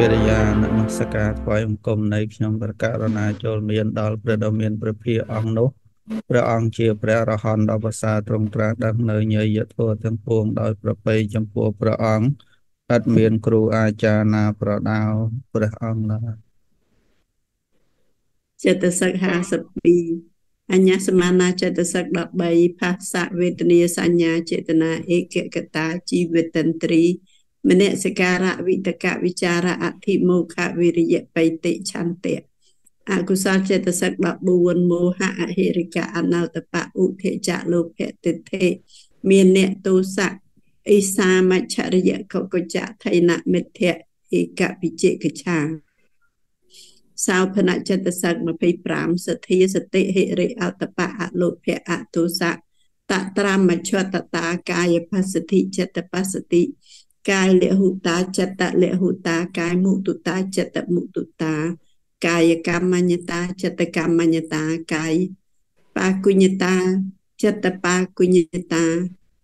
កិរិយានមស្ការថ្វាយបង្គំនៃខ្ញុំព្រះករុណាចូលមានដល់ព្រះដ៏មានព្រះភិអង្គនោះព្រះអង្គជាព្រះអរហន្តដ៏ប្រសើរទ្រង់ត្រាស់ដឹងនៅញយធម៌ទាំងពួងដោយប្រពៃចំពោះព្រះអង្គឥតមានគ្រូអាចារ្យណាប្រដៅព្រះអង្គឡើយចិត្តសឹក52អញ្ញាសមានាចិត្តសឹក13ភាសៈវេទនាសញ្ញាចេតនាឯកកតាជីវិតន្ត្រី មនសិការៈវិតកវិចារៈអធិមោខវិរិយបៃតិឆន្ទៈអកុសលចេតសិក14មោហៈអហិរិកៈអនតបៈឧធិចៈលោភៈទិដ្ឋិមានអ្នកទោសៈអិសាមច្ឆរិយកកុចៈថៃណមិទ្ធៈឯកវិជិកឆាសោភនចិត្តសឹក25សទ្ធាសតិហិរិអតបៈអលោភៈអទុសៈតត្រាមច្ឆតតាកាយបស្សតិចិត្តបស្សតិ កាយលហុតាចិត្តលហុតាកាយមុទុតាចិត្តមុទុតាកាយកម្មញ្ញតាចិត្តកម្មញ្ញតាកាយបាគុញ្ញតាចិត្តបាគុញ្ញតា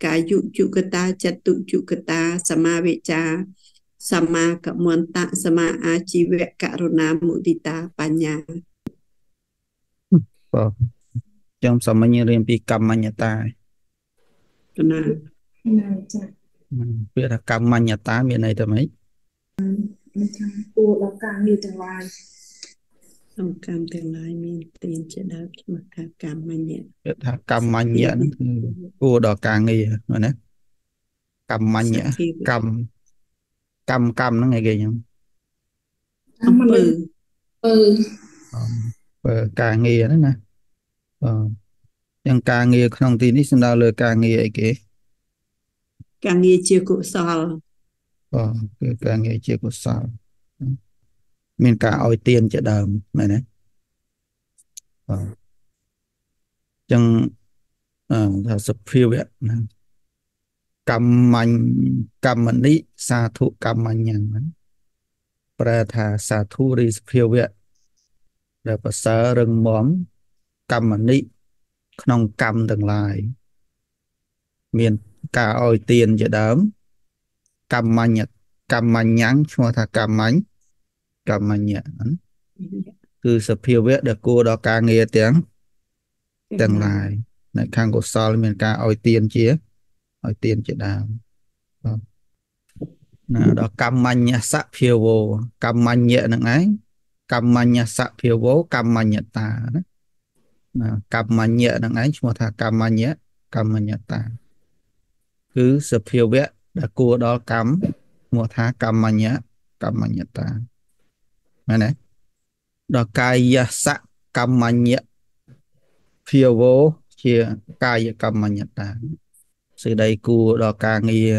កាយុជុកតាចិត្តុជុកតាសមាវិចាសមាកមន្តៈសមាអាជីវៈករុណាមុទិតាបញ្ញាបាទខ្ញុំសាមញ្ញរៀនពីកម្មញ្ញតាណាណាចា ពាក្យថាកម្មញ្ញតាមានន័យទៅម៉េចមានថាគួរដល់ការងារទាំងឡាយក្នុងកម្មទាំងឡាយមានទានជាដើមឈ្មោះថាកម្មញ្ញពាក្យថាកម្មញ្ញហ្នឹងគឺគួរដល់ការងារណាកម្មញ្ញកម្មកម្មកម្មហ្នឹងឯងគេខ្ញុំអំពើពើពើការងារហ្នឹងណាបាទយ៉ាងការងារក្នុងទីនេះសំដៅលើការងារអីគេ ការងារជាកុសលបាទគឺការងារជាកុសលមានការឲ្យទានជាដើមមែនទេបាទចឹងអឺថាសភាវៈណាកម្មញ្ញកម្មនិសាធុកម្មញ្ញហ្នឹងប្រែថាសាធុរីសភាវៈដែលប្រសើររឹងមាំកម្មនិក្នុងកម្មទាំងឡាយមាន ការឲ្យទានជាដើមកម្មញ្ញកម្មញ្ញឈ្មោះថាកម្មញ្ញកម្មញ្ញគឺសភាវៈដែលគួរដល់ការងារទាំងទាំងឡាយនៅខាងកុសលមានការឲ្យទានជាឲ្យទានជាដើមបាទណាដល់កម្មញ្ញសភាវោកម្មញ្ញនឹងឯងកម្មញ្ញសភាវោកម្មញ្ញតាណាណាកម្មញ្ញនឹងឯងឈ្មោះថាកម្មញ្ញកម្មញ្ញតា គឺសភាវៈដែលគួរដល់កម្មឈ្មោះថាកម្មញ្ញកម្មញ្ញតាមែនទេដល់កាយសៈកម្មញ្ញភាវោជាកាយកម្មញ្ញតាសេចក្តីគួរដល់ការងារ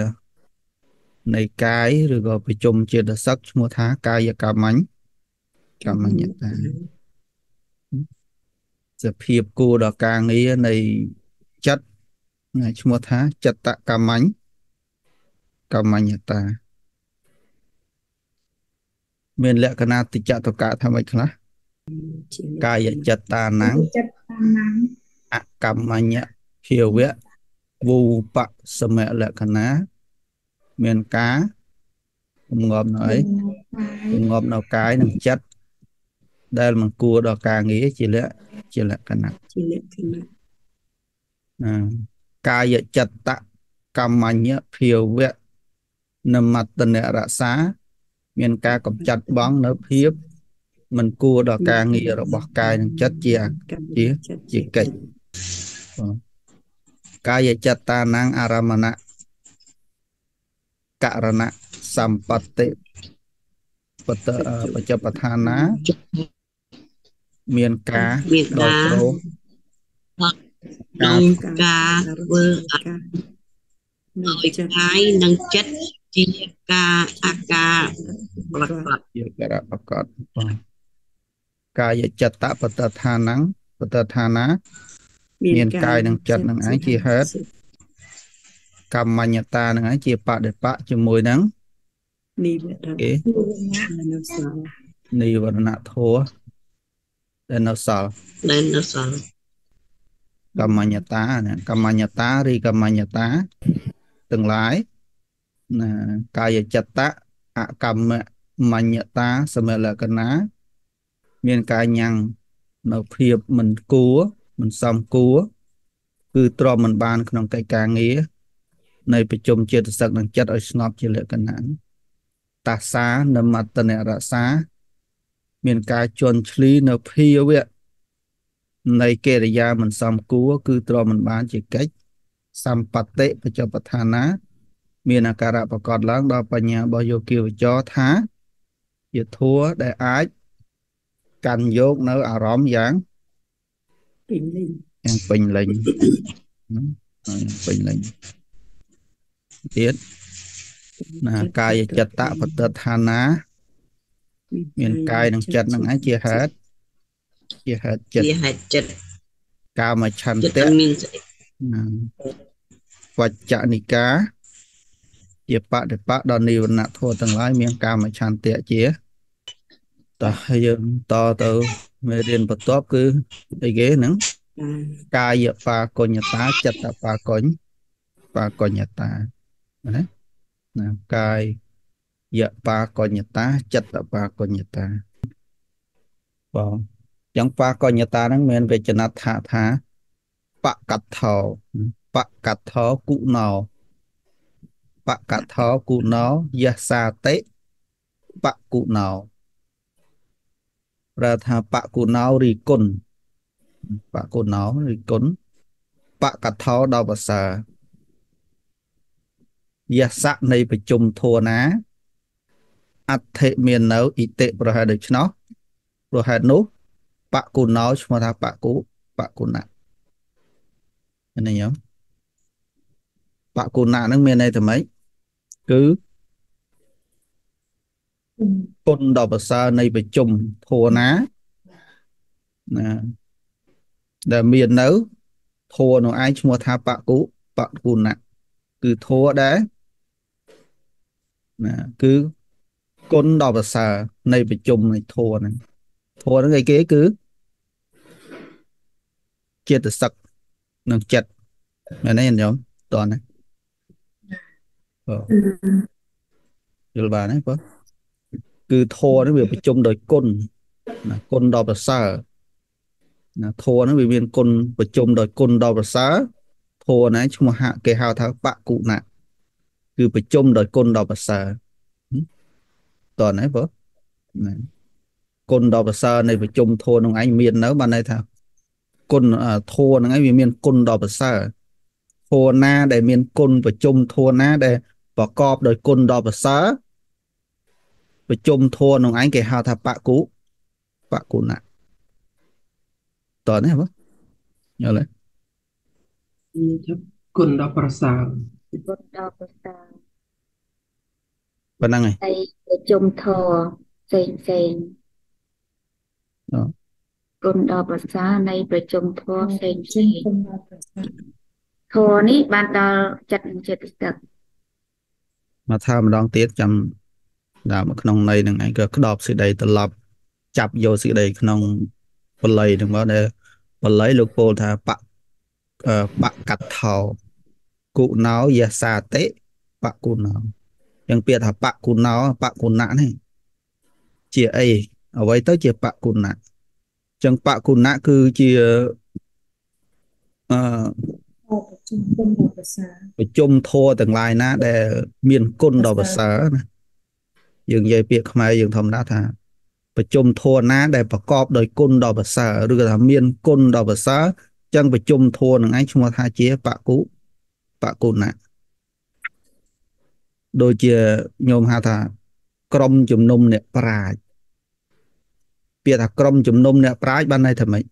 នៃកាយឬក៏ប្រជុំចិត្តសឹកឈ្មោះថាកាយកម្មញ្ញកម្មញ្ញតាសភាពគួរដល់ការងារនៃចិត្ត ឈ្មោះថាចិត្តកម្មញ្ញកម្មញ្ញតា មានលក្ខណៈតិចតកៈថាម៉េចខ្លះកាយចិត្តតានំចិត្តតានំអកម្មញ្ញភាវៈវូបសមលក្ខណៈមានការងប់នៅអីងប់នៅកាយនិងចិត្តដែលមិនគួរដល់ការងារជាលក្ខជាលក្ខណៈជាលក្ខណៈណា កាយចិត្តកម្មញ្ញភាវៈនមតនរក្សា មានការកំចាត់បងនៅភាពមិនគួរដល់ការងាររបស់កាយនិងចិត្តជាជាជាកិច្ចកាយចិត្តតានងអារមណៈករណសម្បត្តិបតបច្ចបឋានាមានការមានការ ក្នុងការធ្វើឲ្យកាយនិងចិត្តជាការអាការប្រកបជាការប្រកបកាយចិត្តបតឋានងបតឋានាមានកាយនិងចិត្តនឹងឯងជាហេតុកម្មញ្ញតានឹងឯងជាបដិបៈជាមួយនឹងនិវរណៈនៅសល់និវរណៈធัวដែលនៅសល់ដែលនៅសល់ កម្មញ្ញតាណាកម្មញ្ញតាឬកម្មញ្ញតាទាំងឡាយណាកាយចិត្តៈអកម្មមញ្ញតាសមលក្ខណៈមានការញ៉ាំងនៅភាពមិនគួរមិនសមគួរគឺទ្រាំមិនបាន ក្នុងកិច្ចការងារនៃប្រជុំចិត្តសឹកនិងចិត្តឲ្យស្ងប់ជាលក្ខណៈតាសានមតនរសា មានការជន់ឈ្លីនៅភាវៈ នៃកិរិយាមិនសមគួរគឺទ្រាំមិនបានជាកិច្ចសម្បត្តិបច្ចុប្បដ្ឋានាមានអាការៈប្រកបឡើងដល់បញ្ញារបស់យោគីវចរថាជាធัวដែលអាចកាន់យកនៅអារម្មណ៍យ៉ាងពេញលេញយ៉ាងពេញលេញណាយ៉ាងពេញលេញទៀតណាកាយចិត្តបតដ្ឋានាមានកាយនិងចិត្តហ្នឹងឯងជាហេតុ ជាហេតុចិត្តជាហេតុចិត្តកាមឆន្ចិត្តទៈអត់មានស្អីណាវច្ចនិកាជាបដិបកដល់និវរណធម៌ទាំងឡាយមានកាមឆន្ទៈជាតោះយើងតទៅមេរៀនបន្ទាប់គឺអីគេហ្នឹងចាកាយបាកញ្ញតាចិត្តបាកញ្ញបាកញ្ញតាណាណាកាយយបាកញ្ញតាចិត្តបាកញ្ញតាបង អញ្ចឹងបាកញ្ញតាហ្នឹងមានវេចនថាថាបកថោបកថោគុណោបកថោគុណោយសាតិបគុណោប្រើថាបគុណោរីគុណបគុណោរីគុណបកថោដល់ភាសាយសៈនៃប្រជុំធัวណាអដ្ឋិមាននៅអ៊ីតិប្រហែលដូច្នោះប្រហែលនោះ បគុណោឈ្មោះថាបគុបគុណៈនេះញោមបគុណៈហ្នឹងមានន័យថាម៉េចគឺ គុណ គុណដល់ប្រសើរនៃប្រជុំធัวណាណាដែលមាននៅធัวនោះឯងឈ្មោះថាបគុបគុណៈគឺធัวដែលណាគឺគុណដល់ប្រសើរនៃប្រជុំនៃធัวហ្នឹង ធម៌ហ្នឹងឯគេគឺចេតសិកនិងចិត្តមែនទេញោមតោះណាយល់បានទេបងគឺធម៌ហ្នឹងវាប្រជុំដោយគុណណាគុណដល់ប្រសើរណាធម៌ហ្នឹងវាមានគុណប្រជុំដោយគុណដល់ប្រសើរធម៌ណាឈ្មោះហគេហៅថាបកុណៈគឺប្រជុំដោយគុណដល់ប្រសើរតោះណាបងណា គុណដ៏ប្រសើរនៃប្រជុំធម៌នឹងឯងមាននៅបានន័យថាគុណធម៌នឹងឯងវាមានគុណដ៏ប្រសើរធម៌ណា ដែលមានគុណប្រជុំធម៌ណា ដែលប្រកបដោយគុណដ៏ប្រសើរប្រជុំធម៌នឹងឯងគេហៅថាបកុបកុណៈតើនេះបងយល់ទេគុណដល់ប្រសាគុណដល់ប្រសាប៉ុណ្ណឹងហើយប្រជុំធរផ្សេងផ្សេង គុណដល់ប្រសើរនៃប្រជុំធរផ្សេងផ្សេងគុណដល់ប្រសើរធរនេះបានដល់ចិត្តនិងចិត្តស្ទឹកមកថាម្ដងទៀតចាំដាក់មកក្នុងន័យហ្នឹងឯងក៏ក្តោបសេចក្តីត្រឡប់ចាប់យកសេចក្តីក្នុងបល័យហ្នឹងមកដែលបល័យលោកពោលថាបកអឺបកថោគុណោយសាតិបគុណោអញ្ចឹងពាក្យថាបគុណោបគុណៈនេះជាអី អ្វីទៅជាបគុណៈអញ្ចឹងបគុណៈគឺជាអឺអរប្រជុំគុណដល់ប្រសើរប្រជុំធម៌ទាំងឡាយណា ដែល មានគុណដល់ប្រសើរណាយើងនិយាយពាក្យខ្មែរយើងធម្មតាថាប្រជុំធម៌ណា ដែលប្រកបដោយគុណដល់ប្រសើរឬក៏ថាមានគុណដល់ប្រសើរអញ្ចឹងប្រជុំធម៌នឹងឯងឈ្មោះថាជាបគុបគុណៈដូចជាញោមហៅថា ក្រុមជំនុំអ្នកប្រាជ្ញ ពាក្យថាក្រុមជំនុំអ្នកប្រាជ្ញបានន័យថាម៉េច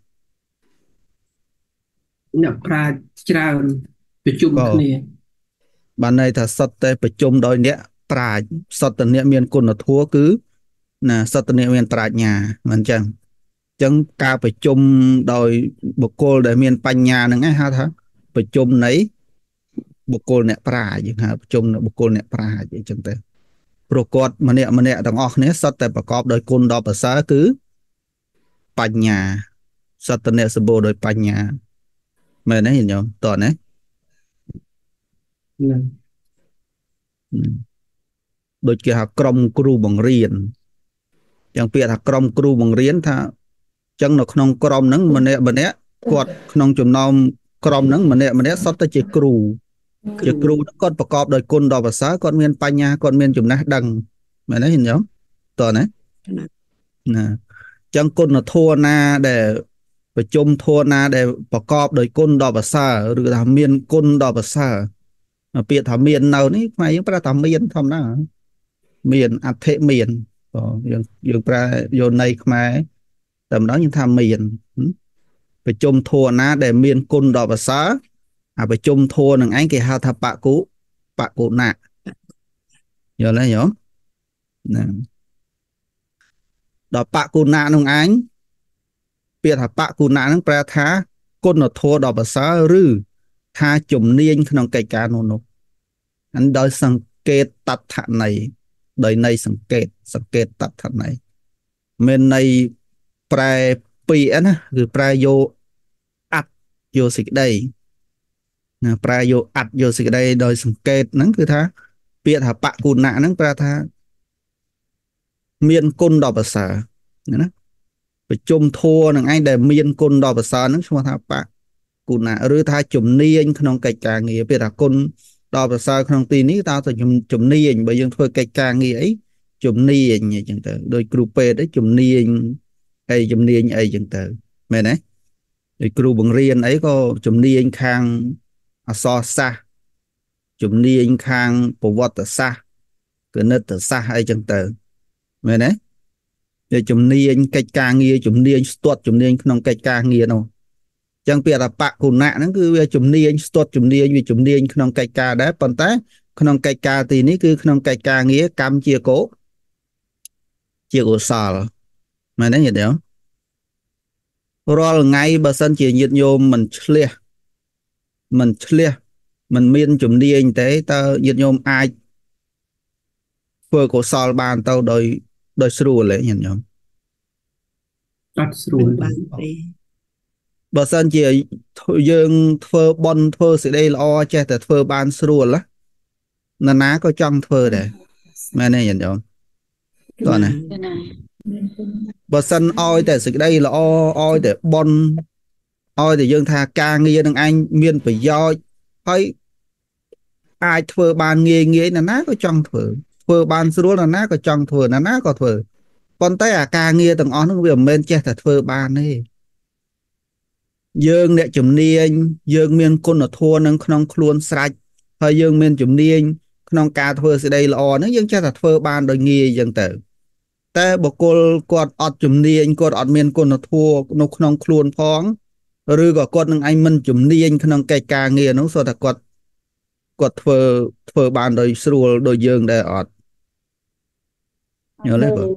អ្នកប្រាជ្ញច្រើនប្រជុំបាទគ្នាបានន័យថាសុទ្ធតែប្រជុំដោយអ្នកប្រាជ្ញសុទ្ធតែអ្នកមានគុណធម៌គឺណាសុទ្ធតែអ្នកមានប្រាជ្ញាមិនអញ្ចឹងអញ្ចឹងការប្រជុំដោយបុគ្គលដែលមានបញ្ញាហ្នឹងឯងហៅថាប្រជុំនៃបុគ្គលអ្នកប្រាជ្ញយើងហៅប្រជុំនៃបុគ្គលអ្នកប្រាជ្ញអញ្ចឹងទៅព្រោះគាត់ម្នាក់ម្នាក់ទាំងអស់គ្នាសុទ្ធតែប្រកបដោយគុណដល់ប្រសើរគឺ បញ្ញាសុទ្ធតែអ្នកសម្បូរដោយបញ្ញាមែនទេញោមតើណាហ្នឹងដូចគេហៅក្រុមគ្រូបង្រៀនចឹងពាក្យថាក្រុមគ្រូបង្រៀនថាចឹងនៅក្នុងក្រុមហ្នឹងម្នាក់ម្នាក់គាត់ក្នុងចំណោមក្រុមហ្នឹងម្នាក់ម្នាក់សុទ្ធតែជាគ្រូជាគ្រូហ្នឹងគាត់ប្រកបដោយគុណដ៏ប្រសើរគាត់មានបញ្ញាគាត់មានចំណេះដឹងមែនទេញោមតើណាណា ចឹងគុណធម៌ណាដែលប្រជុំធម៌ណាដែលប្រកបដោយគុណដ៏ប្រសើរឬថាមានគុណដ៏ប្រសើរពាក្យថាមាននៅនេះខ្មែរយើងប្រែថាមានធម្មតាមានអធិមានក៏យើងយើងប្រែយកន័យខ្មែរតែម្ដងយើងថាមានប្រជុំធัวណា ដែលមានគុណដ៏ប្រសើរអាប្រជុំធัวនឹងឯងគេហៅថាបគុបគុណៈយល់ទេញោមណា ដល់បគុណៈនោះឯងពាក្យថាបគុណៈនឹងប្រែថាគុណធម៌ដ៏ប្រសើរឬថាជំនាញក្នុងកិច្ចការនោះនោះអានដោយសង្កេតតដ្ឋន័យដោយន័យសង្កេតសង្កេតតដ្ឋន័យមានន័យប្រែពីរណាគឺប្រែយកអត្តយកសេចក្តីណាប្រែយកអត្តយកសេចក្តីដោយសង្កេតហ្នឹងគឺថាពាក្យថាបគុណៈហ្នឹងប្រែថា មានគុណដ៏ប្រសើរណាប្រជុំធัวនឹងឯងដែលមានគុណដ៏ប្រសើរហ្នឹងឈ្មោះថាបគុណៈឬថាជំនាញក្នុងកិច្ចការងារពាក្យថាគុណដ៏ប្រសើរក្នុងទីនេះតើទៅជំនាញបើយើងធ្វើកិច្ចការងារអីជំនាញអញ្ចឹងទៅដោយគ្រូពេទ្យជំនាញអីជំនាញអីចឹងទៅមែនទេដូចគ្រូបង្រៀនអីក៏ជំនាញខាងអក្សរសាស្ត្រជំនាញខាងប្រវត្តិសាស្ត្រគណិតសាស្ត្រអីចឹងទៅ មែនទេជាជំនាញកិច្ចការងារជំនាញស្ទាត់ជំនាញក្នុងកិច្ចការងារនោះចឹងពាក្យថាបគុណៈហ្នឹងគឺវាជំនាញស្ទាត់ជំនាញវាជំនាញក្នុងកិច្ចការដែរប៉ុន្តែ ក្នុងកិច្ចការទីនេះគឺក្នុងកិច្ចការងារកម្មជាកោជាកុសលមែនទេញាតិញោមរាល់ថ្ងៃបើសិនជាញាតិញោមមិនឆ្លះមិនឆ្លះមិនមានជំនាញទេតើញាតិញោមអាចធ្វើកុសលបានទៅដោយ ដោយស្រួលទេញាតិញោមអត់ស្រួលបានទេបើសិនជាយើងធ្វើបន់ធ្វើសេចក្តីល្អចេះតែធ្វើបានស្រួលណាណាក៏ចង់ធ្វើដែរមែនទេញាតិញោមតោះណាបើសិនឲ្យតែសេចក្តីល្អឲ្យតែបន់ឲ្យតែយើងថាការងារនឹងឯងមានប្រយោជន៍ហើយអាចធ្វើបានងាយងាយណាណាក៏ចង់ធ្វើ ធ្វើបានស្រួលណាណាក៏ចង់ធ្វើណាណាក៏ធ្វើប៉ុន្តែអាការងារទាំងអស់នោះវាមិនមែនចេះតែធ្វើបានទេយើងអ្នកជំនាញយើងមានគុណធម៌នឹងក្នុងខ្លួនស្រេចហើយយើងមានជំនាញក្នុងការធ្វើសេចក្តីល្អហ្នឹងយើងចេះតែធ្វើបានដោយងាយអញ្ចឹងទៅតែបុគ្គលគាត់អត់ជំនាញគាត់អត់មានគុណធម៌នៅក្នុងខ្លួនផងឬក៏គាត់នឹងឯងមិនជំនាញក្នុងកិច្ចការងារនោះសូតែគាត់គាត់ធ្វើធ្វើបានដោយស្រួលដោយយើងដែរអត់ យល់ទេបាទ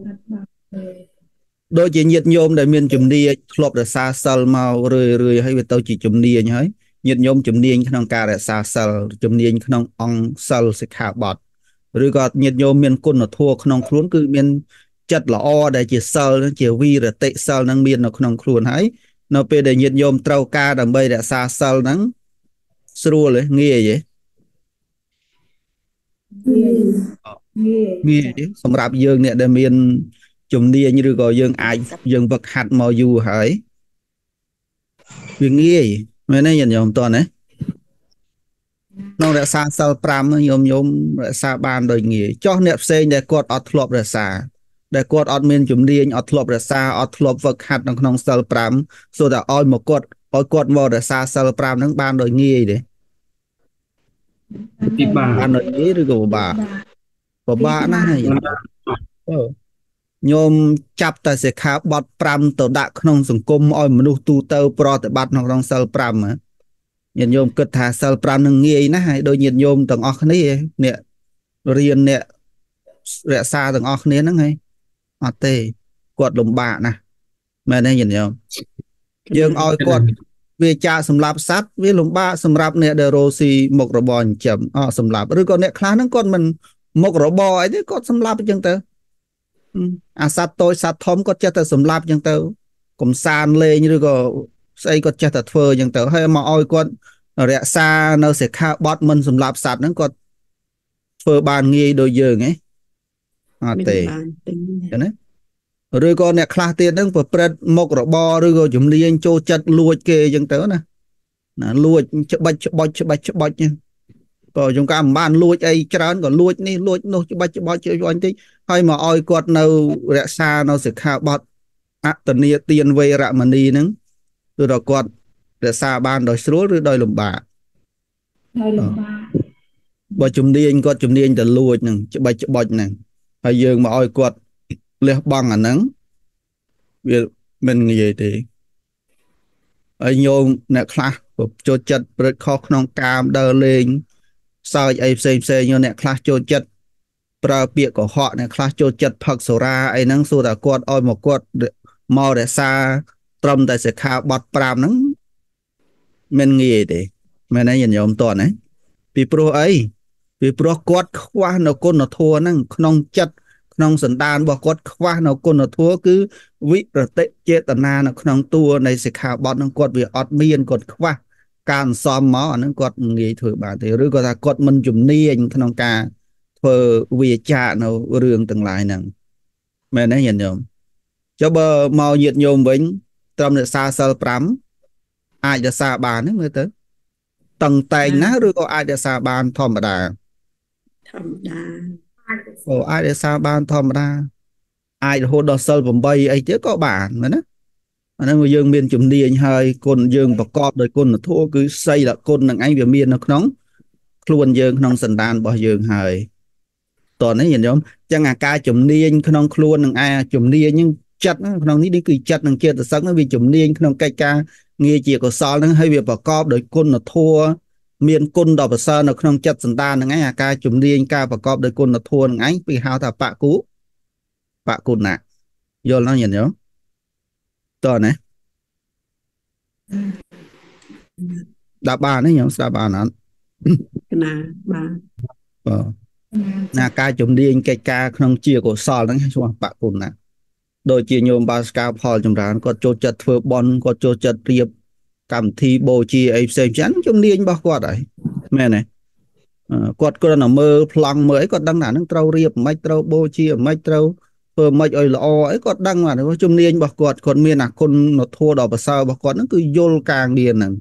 ដូចជាញាតញោមដែលមានជំនាញធ្លាប់រក្សាសិលមករឿយរឿយហើយវាទៅជាជំនាញហើយញាតញោមជំនាញក្នុងការរក្សាសិលជំនាញក្នុងអង្គសិលសិក្ខាបទឬក៏ញាតញោមមានគុណធម៌ក្នុងខ្លួនគឺមានចិត្តល្អដែលជាសិលជាវីរតិសិលនឹងមាននៅក្នុងខ្លួនហើយនៅពេលដែលញាតញោមត្រូវការដើម្បីរក្សាសិលហ្នឹងស្រួលទេងាយទេ ងាយសម្រាប់យើងអ្នកដែលមានជំនាញឬក៏យើងអាចយើងវឹកហាត់មកយូរហើយវាងាយមែនទេញាតិញោមតើណាក្នុងរក្សាសិល5ញោមញោមរក្សាបានដោយងាយចោះអ្នកផ្សេងដែលគាត់អត់ធ្លាប់រក្សាដែលគាត់អត់មានជំនាញអត់ធ្លាប់រក្សាអត់ធ្លាប់វឹកហាត់នៅក្នុងសិល5សូតែឲ្យមកគាត់ឲ្យគាត់មករក្សាសិល5ហ្នឹងបានដោយងាយទេពិបាកបានដោយងាយឬក៏ពិបាកពិបាក ណាស់ហ្នឹងអឺញោមចាប់តែសិក្ខាបទ5ទៅដាក់ក្នុងសង្គមឲ្យមនុស្សទូទៅ ប្រតិបត្តិក្នុងសិល5ញាតិញោមគិតថាសិល5នឹងងាយណាស់ហើយដូចញាតិញោមទាំងអស់គ្នាអ្នករៀនអ្នករក្សាទាំងអស់គ្នាហ្នឹងហើយអត់ទេគាត់លំបាកណាស់មែនទេញាតិញោមយើងឲ្យគាត់វាចាសម្រាប់សัตว์វាលំបាកសម្រាប់អ្នកដែលរស់ស៊ីមុខរបរចិញ្ចឹមអត់សម្រាប់ឬក៏អ្នកខ្លះហ្នឹងគាត់មិន មុខរបរអីទេគាត់សម្រាប់អញ្ចឹងទៅអាសត្វតូចសត្វធំគាត់ចេះតែសម្លាប់អញ្ចឹងទៅកំសានលេងឬក៏ស្អីគាត់ចេះតែធ្វើអញ្ចឹងទៅហើយមកឲ្យគាត់រក្សានៅសិក្ខាបទមិនសម្លាប់សត្វហ្នឹងគាត់ធ្វើបានងាយដូចយើងហ៎អត់ទេចឹងណាឬក៏អ្នកខ្លះទៀតហ្នឹងប្រព្រឹត្តមុខរបរឬក៏ជំនាញចូលចិត្តលួចគេអញ្ចឹងទៅណាណាលួចច្បាច់ច្បោចច្បាច់ច្បោចហ្នឹង ក៏យើងក៏មិនបានលួចអីច្រើនក៏លួចនេះលួចនោះច្បាច់ច្បោចជួយបន្តិចហើយមកឲ្យគាត់នៅរក្សានៅសិក្ខាបទអតនីទានវេរមណីហ្នឹងគឺដល់គាត់រក្សាបានដោយស្រួលឬដោយលំបាកដោយលំបាកបើជំនាញគាត់ជំនាញទៅលួចហ្នឹងច្បាច់ច្បោចហ្នឹងហើយយើងមកឲ្យគាត់លះបង់អាហ្នឹងវាមិនងាយទេហើយញោមអ្នកខ្លះចូលចិត្តព្រឹត្តខុសក្នុងកាមដើរលេង សើចអីផ្សេងផ្សេងអ្នកខ្លះចូលចិត្តប្រើពាក្យកុហកអ្នកខ្លះចូលចិត្តផឹកសូរ៉ាអីហ្នឹងសួរតែគាត់ឲ្យមកគាត់មករក្សាត្រឹមតែសិក្ខាបទ5ហ្នឹងមិនងាយទេមែនទេញាតិញោមតើណាពីព្រោះអីពីព្រោះគាត់ខ្វះនៅគុណធម៌ហ្នឹងក្នុងចិត្តក្នុងសន្តានរបស់គាត់ខ្វះនៅគុណធម៌គឺវិរតិចេតនានៅក្នុងតួនៃសិក្ខាបទហ្នឹងគាត់វាអត់មានគាត់ខ្វះ ការអន្សំមកអាហ្នឹងគាត់ងាយធ្វើបានទេឬក៏ថាគាត់មិនជំនាញក្នុងការធ្វើវាចានៅរឿងទាំងឡាយហ្នឹងមែនទេញាតិញោមចុះបើមកញាតិញោមវិញ ត្រឹមរក្សាសិល5អាចរក្សាបានទេមើលទៅតឹងតែងណាឬក៏អាចរក្សាបានធម្មតាធម្មតាអូអាចរក្សាបានធម្មតាអាចរហូតដល់សិល8អីទៀតក៏បានមែនណា អាហ្នឹងយើងមានជំនាញហើយគុណយើងប្រកបដោយគុណធម៌គឺសីលគុណនឹងឯងវាមាននៅក្នុងខ្លួនយើងក្នុងសន្តានរបស់យើងហើយតោះនេះញាតិញោមចឹងអាការជំនាញក្នុងខ្លួននឹងឯងជំនាញហ្នឹងចិត្តក្នុងនេះនេះគឺចិត្តនឹងចិត្តសឹកហ្នឹងវាជំនាញក្នុងកិច្ចការងារជាកុសលហ្នឹងហើយវាប្រកបដោយគុណធម៌មានគុណដ៏ប្រសើរនៅក្នុងចិត្តសន្តានហ្នឹងឯងអាការជំនាញការប្រកបដោយគុណធម៌ហ្នឹងឯងពីហៅថាបកុបគុណៈយល់ណាញាតិញោម តើណាដាក់បានទេញោមស្ដាប់បានអត់កណាបាទបាទណាការជំនាញកិច្ចការក្នុងជាកុសលហ្នឹងឈ្មោះបគុណៈដូចជាញោមបាស្កាផលចម្រើនគាត់ចូលចិត្តធ្វើបន់គាត់ចូលចិត្តរៀបកម្មវិធីបូជាអីផ្សេងផ្សេងជំនាញរបស់គាត់ហើយមែនទេអឺគាត់គ្រាន់តែមើលប្លង់មើលអីគាត់ដឹងថាហ្នឹងត្រូវរៀបមិនត្រូវបូជាមិនត្រូវ ធ្វើមិនឲ្យល្អអីគាត់ដឹងថាជំនាញរបស់គាត់គាត់មានអាគុណធម៌ដ៏ប្រសើររបស់គាត់ហ្នឹងគឺយល់ការងារហ្នឹង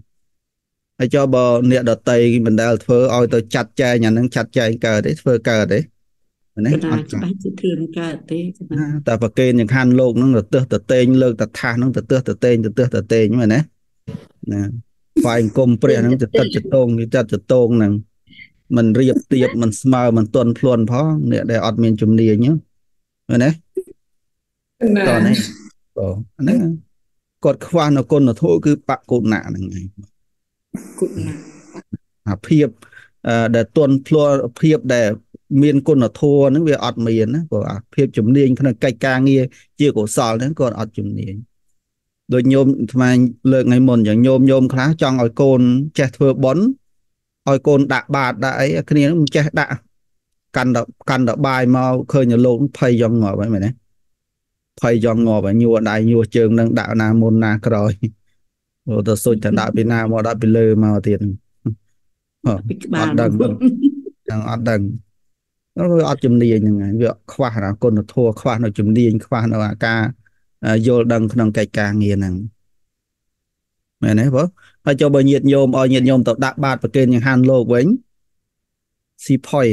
ហើយចុះបើអ្នកដតីមិនដែលធ្វើឲ្យទៅចាត់ចែងអាហ្នឹងចាត់ចែងកើតទេធ្វើកើតទេណា កណា អត់ ច្បាស់ជាធឿនកើតទេកណា តែប្រកេនយ៉ាងខានលោកហ្នឹងទៅទើសទៅតេងលើកតថាសហ្នឹងទៅទើសទៅតេងទៅទើសទៅតេងមែនទេណាស្វែងគុំព្រះហ្នឹងទៅទឹកចតងទៅទឹកចតងហ្នឹងมันរៀបទៀបมันស្មើมันទន់ភ្លន់ផងអ្នកដែលអត់មានជំនាញហ្នឹង មែនទេណាតោះនេះអូហ្នឹងគាត់ខ្វះនៅគុណធម៌គឺបកុណៈហ្នឹងឯងគុណណាអាភាពអឺដែលទន់ភ្លន់ភាពដែលមានគុណធម៌ហ្នឹងវាអត់មានណាព្រោះអាភាពជំនាញក្នុងកិច្ចការងារជាកុសលហ្នឹងគាត់អត់ជំនាញដូចញោមថ្មលើកថ្ងៃមុនយ៉ាងញោមញោមខ្លះចង់ឲ្យកូនចេះធ្វើបុណ្យឲ្យកូនដាក់បាតដាក់អីអាគ្នាហ្នឹងមិនចេះដាក់ កាន់តែកាន់តែបាយមកឃើញតែលោកភ័យយ៉ាងងាប់ហើយមែនទេភ័យយ៉ាងងាប់ហើយញួរដៃញួរជើងនឹងដាក់ណាមុនណាក្រោយព្រោះទៅសុចតែដាក់ពីណាមកដាក់ពីលើមកទៀតហ្នឹងអឺពីក្បាលអត់ដឹងហ្នឹងអត់ដឹងនោះវាអត់ជំនាញហ្នឹងហើយវាខ្វះណាគុណធម៌ខ្វះនៅជំនាញខ្វះនៅអាការអឺយល់ដឹងក្នុងកិច្ចការងារហ្នឹងមែនទេបងហើយចុះបើញាតញោមឲ្យញាតញោមទៅដាក់បាតប្រគេនយ៉ាងហានលោកវិញ ស៊ីផុយ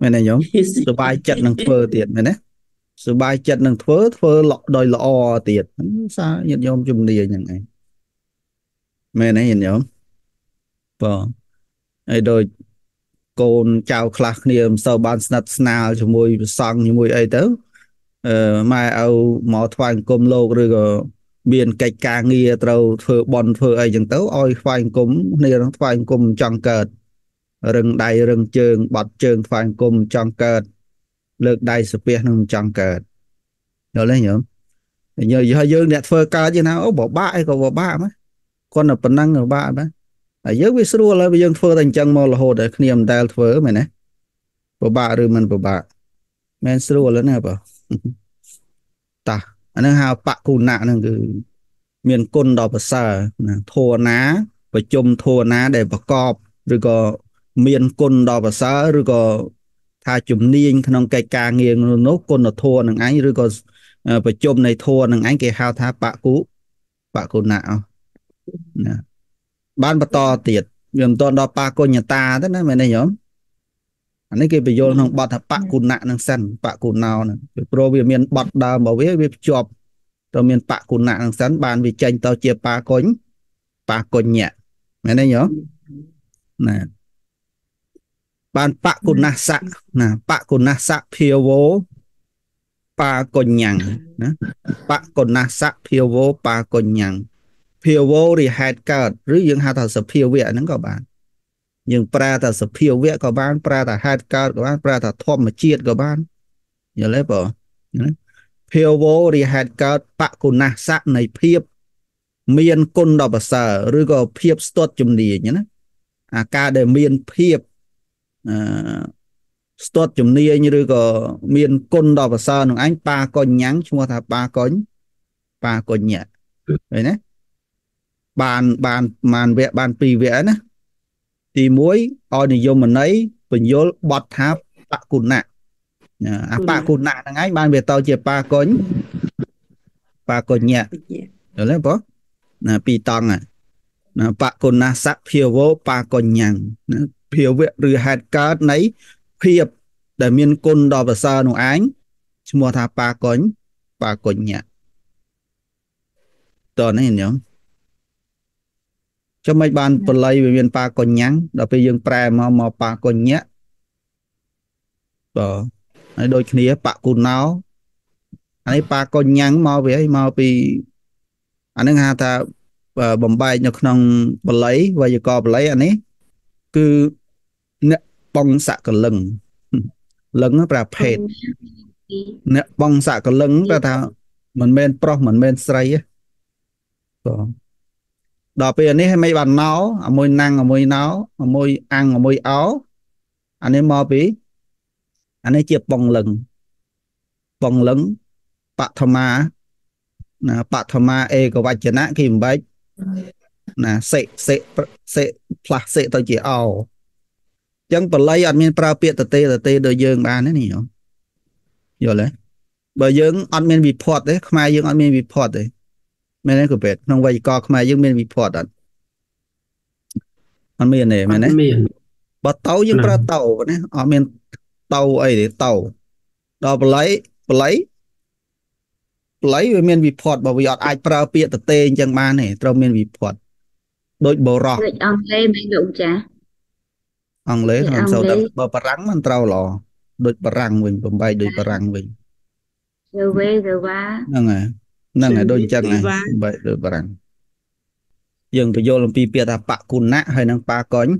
មែនទេញោមសុបាយចិត្តនឹងធ្វើទៀតមែនទេសុបាយចិត្តនឹងធ្វើធ្វើល្អដោយល្អទៀតហ្នឹងសារញាតញោមជំនាញហ្នឹងឯងមែនទេញាតញោមបងហើយដូចកូនចៅខ្លះគ្នាមិនសូវបានស្និទ្ធស្នាលជាមួយព្រះសង្ឃជាមួយអីទៅអឺម៉ែឪមកថ្វាយអង្គមលោកឬក៏មានកិច្ចការងារត្រូវធ្វើបន់ធ្វើអីចឹងទៅឲ្យថ្វាយអង្គមគ្នានឹងថ្វាយអង្គមចង់កើត រឹងដៃរឹងជើងបាត់ជើងថ្វាយអង្គមចង់កើត លើកដៃសាពះនឹងចង់កើតយល់ទេញោមញើហើយយើងអ្នកធ្វើកើតយីណាអូបបាក់អីក៏បបាក់មកគាត់តែប៉ុណ្ណឹងក៏បាក់ដែរហើយយើងវាស្រួលហើយយើងធ្វើតែអញ្ចឹងមករហូតតែគ្នាមិនដែលធ្វើមែនទេពិបាកឬមិនពិបាកមែនស្រួលហើយណាបងតាអានឹងហៅបកុណៈហ្នឹងគឺមានគុណដ៏ប្រសើរណាធัวណាប្រជុំធัวណាដែលប្រកបឬក៏ មានគុណដ៏ប្រសើរឬក៏ថាជំនាញក្នុងកិច្ចការងារនោះគុណធัวនឹងឯងឬក៏អឺប្រជុំនៃធัวនឹងឯងគេហៅថាបកុបកុណៈអស់ណាបានបន្តទៀតវាមិនតដល់បាកុញ្ញតាទេណាមែនទេញោមអានេះគេបញ្យល់ក្នុងបទថាបកុណៈនឹងសិនបកុណោនឹងពីព្រោះវាមានបទដើមរបស់វាវាភ្ជាប់ទៅមានបកុណៈនឹងសិនបានវាចេញទៅជាបាកុញបាកុញ្ញៈមែនទេញោមណា បានបកុណសៈណាបកុណសៈភាវោបាកុញ្ញੰណាបកុណសៈភាវោបាកុញ្ញੰភាវោរិហេតុកើតឬយើងហៅថាសភាវៈហ្នឹងក៏បានយើងប្រើថាសភាវៈក៏បានប្រើថាហេតុកើតក៏បានប្រើថាធម្មជាតិក៏បានយល់ទេបងភាវោរិហេតុកើតបកុណសៈនៃភាពមានគុណដល់ប្រសើរឬក៏ភាពស្ទាត់ជំនាញណាអាការដែលមានភាពអឺ ស្ទាត់ជំនាញឬក៏មានគុណដល់ប្រសើរនឹងអញប៉ាកញ្ញ៉ាំងឈ្មោះថាប៉ាកញ្ញប៉ាកញ្ញៈឃើញទេបានបានបានវគ្គបាន2វគ្គណាទី1ឲ្យនិយមន័យបញ្យលបត់ថាបគុណៈអាបគុណៈហ្នឹងឯងបានវាទៅជាបាកញ្ញបាកញ្ញៈយល់ទេបងណាពីរតង់ណាបគុណសៈភាវោបាកញ្ញੰណា ភាវៈឬហេតុកើតនៃភាពដែលមានគុណដល់ប្រសើរនោះឯងឈ្មោះថាបាកញ្ញបាកញ្ញៈតើនេះញោមចាំមិនបានបល័យវាមានប៉ាកញ្ញ៉ាំងដល់ពេលយើងប្រែមកមកប៉ាកញ្ញៈបាទហើយដូចគ្នាបគុណោអានេះប៉ាកញ្ញ៉ាំងមកវាមកពីអានឹងហៅថាបំបែកនៅក្នុងបល័យវេយ្យាករណ៍បល័យអានេះ គឺអ្នកបងសកលឹងលឹងប្រភេទអ្នកបងសកលឹងគាត់ថាមិនមែនប្រុសមិនមែនស្រីទេបាទដល់ពេលនេះមិនបានណោអាមួយណាំងអាមួយណោអាមួយអាំងអាមួយអោអានេះមកពីអានេះជាបងលឹងបងលឹងបឋមាណាបឋមាអេកវចនៈគេបំបែក ណាសិសិសិផ្លាស់សិទៅជាអោអញ្ចឹងបល័យអត់មានប្រើពាក្យតទេតទេដូចយើងបានទេនេះយល់ទេបើយើងអត់មានវិភ័តទេខ្មែរយើងអត់មានវិភ័តទេមែនទេគ្រូពេទ្យក្នុងវេយ្យាករណ៍ខ្មែរយើងមានវិភ័តអត់អត់មានទេមែនទេមានបើតោយើងប្រើតោណាអត់មានតោអីទេតោដល់បល័យបល័យបល័យវាមានវិភ័តបើវាអត់អាចប្រើពាក្យតទេអញ្ចឹងបានទេត្រូវមានវិភ័ត ដូចបរោះដូចអង់គ្លេសមែនលោកចាអង់គ្លេសមិនសូវតែបើបារាំងមិនត្រូវល្អដូចបារាំងវិញបំបីដូចបារាំងវិញ The way the wa ហ្នឹងហើយហ្នឹងហើយដូចអញ្ចឹងហ្នឹងបែបដូចបារាំងយើងបញ្យល់អំពីពាក្យថាបគុណៈហើយនឹងបាកញ្ញ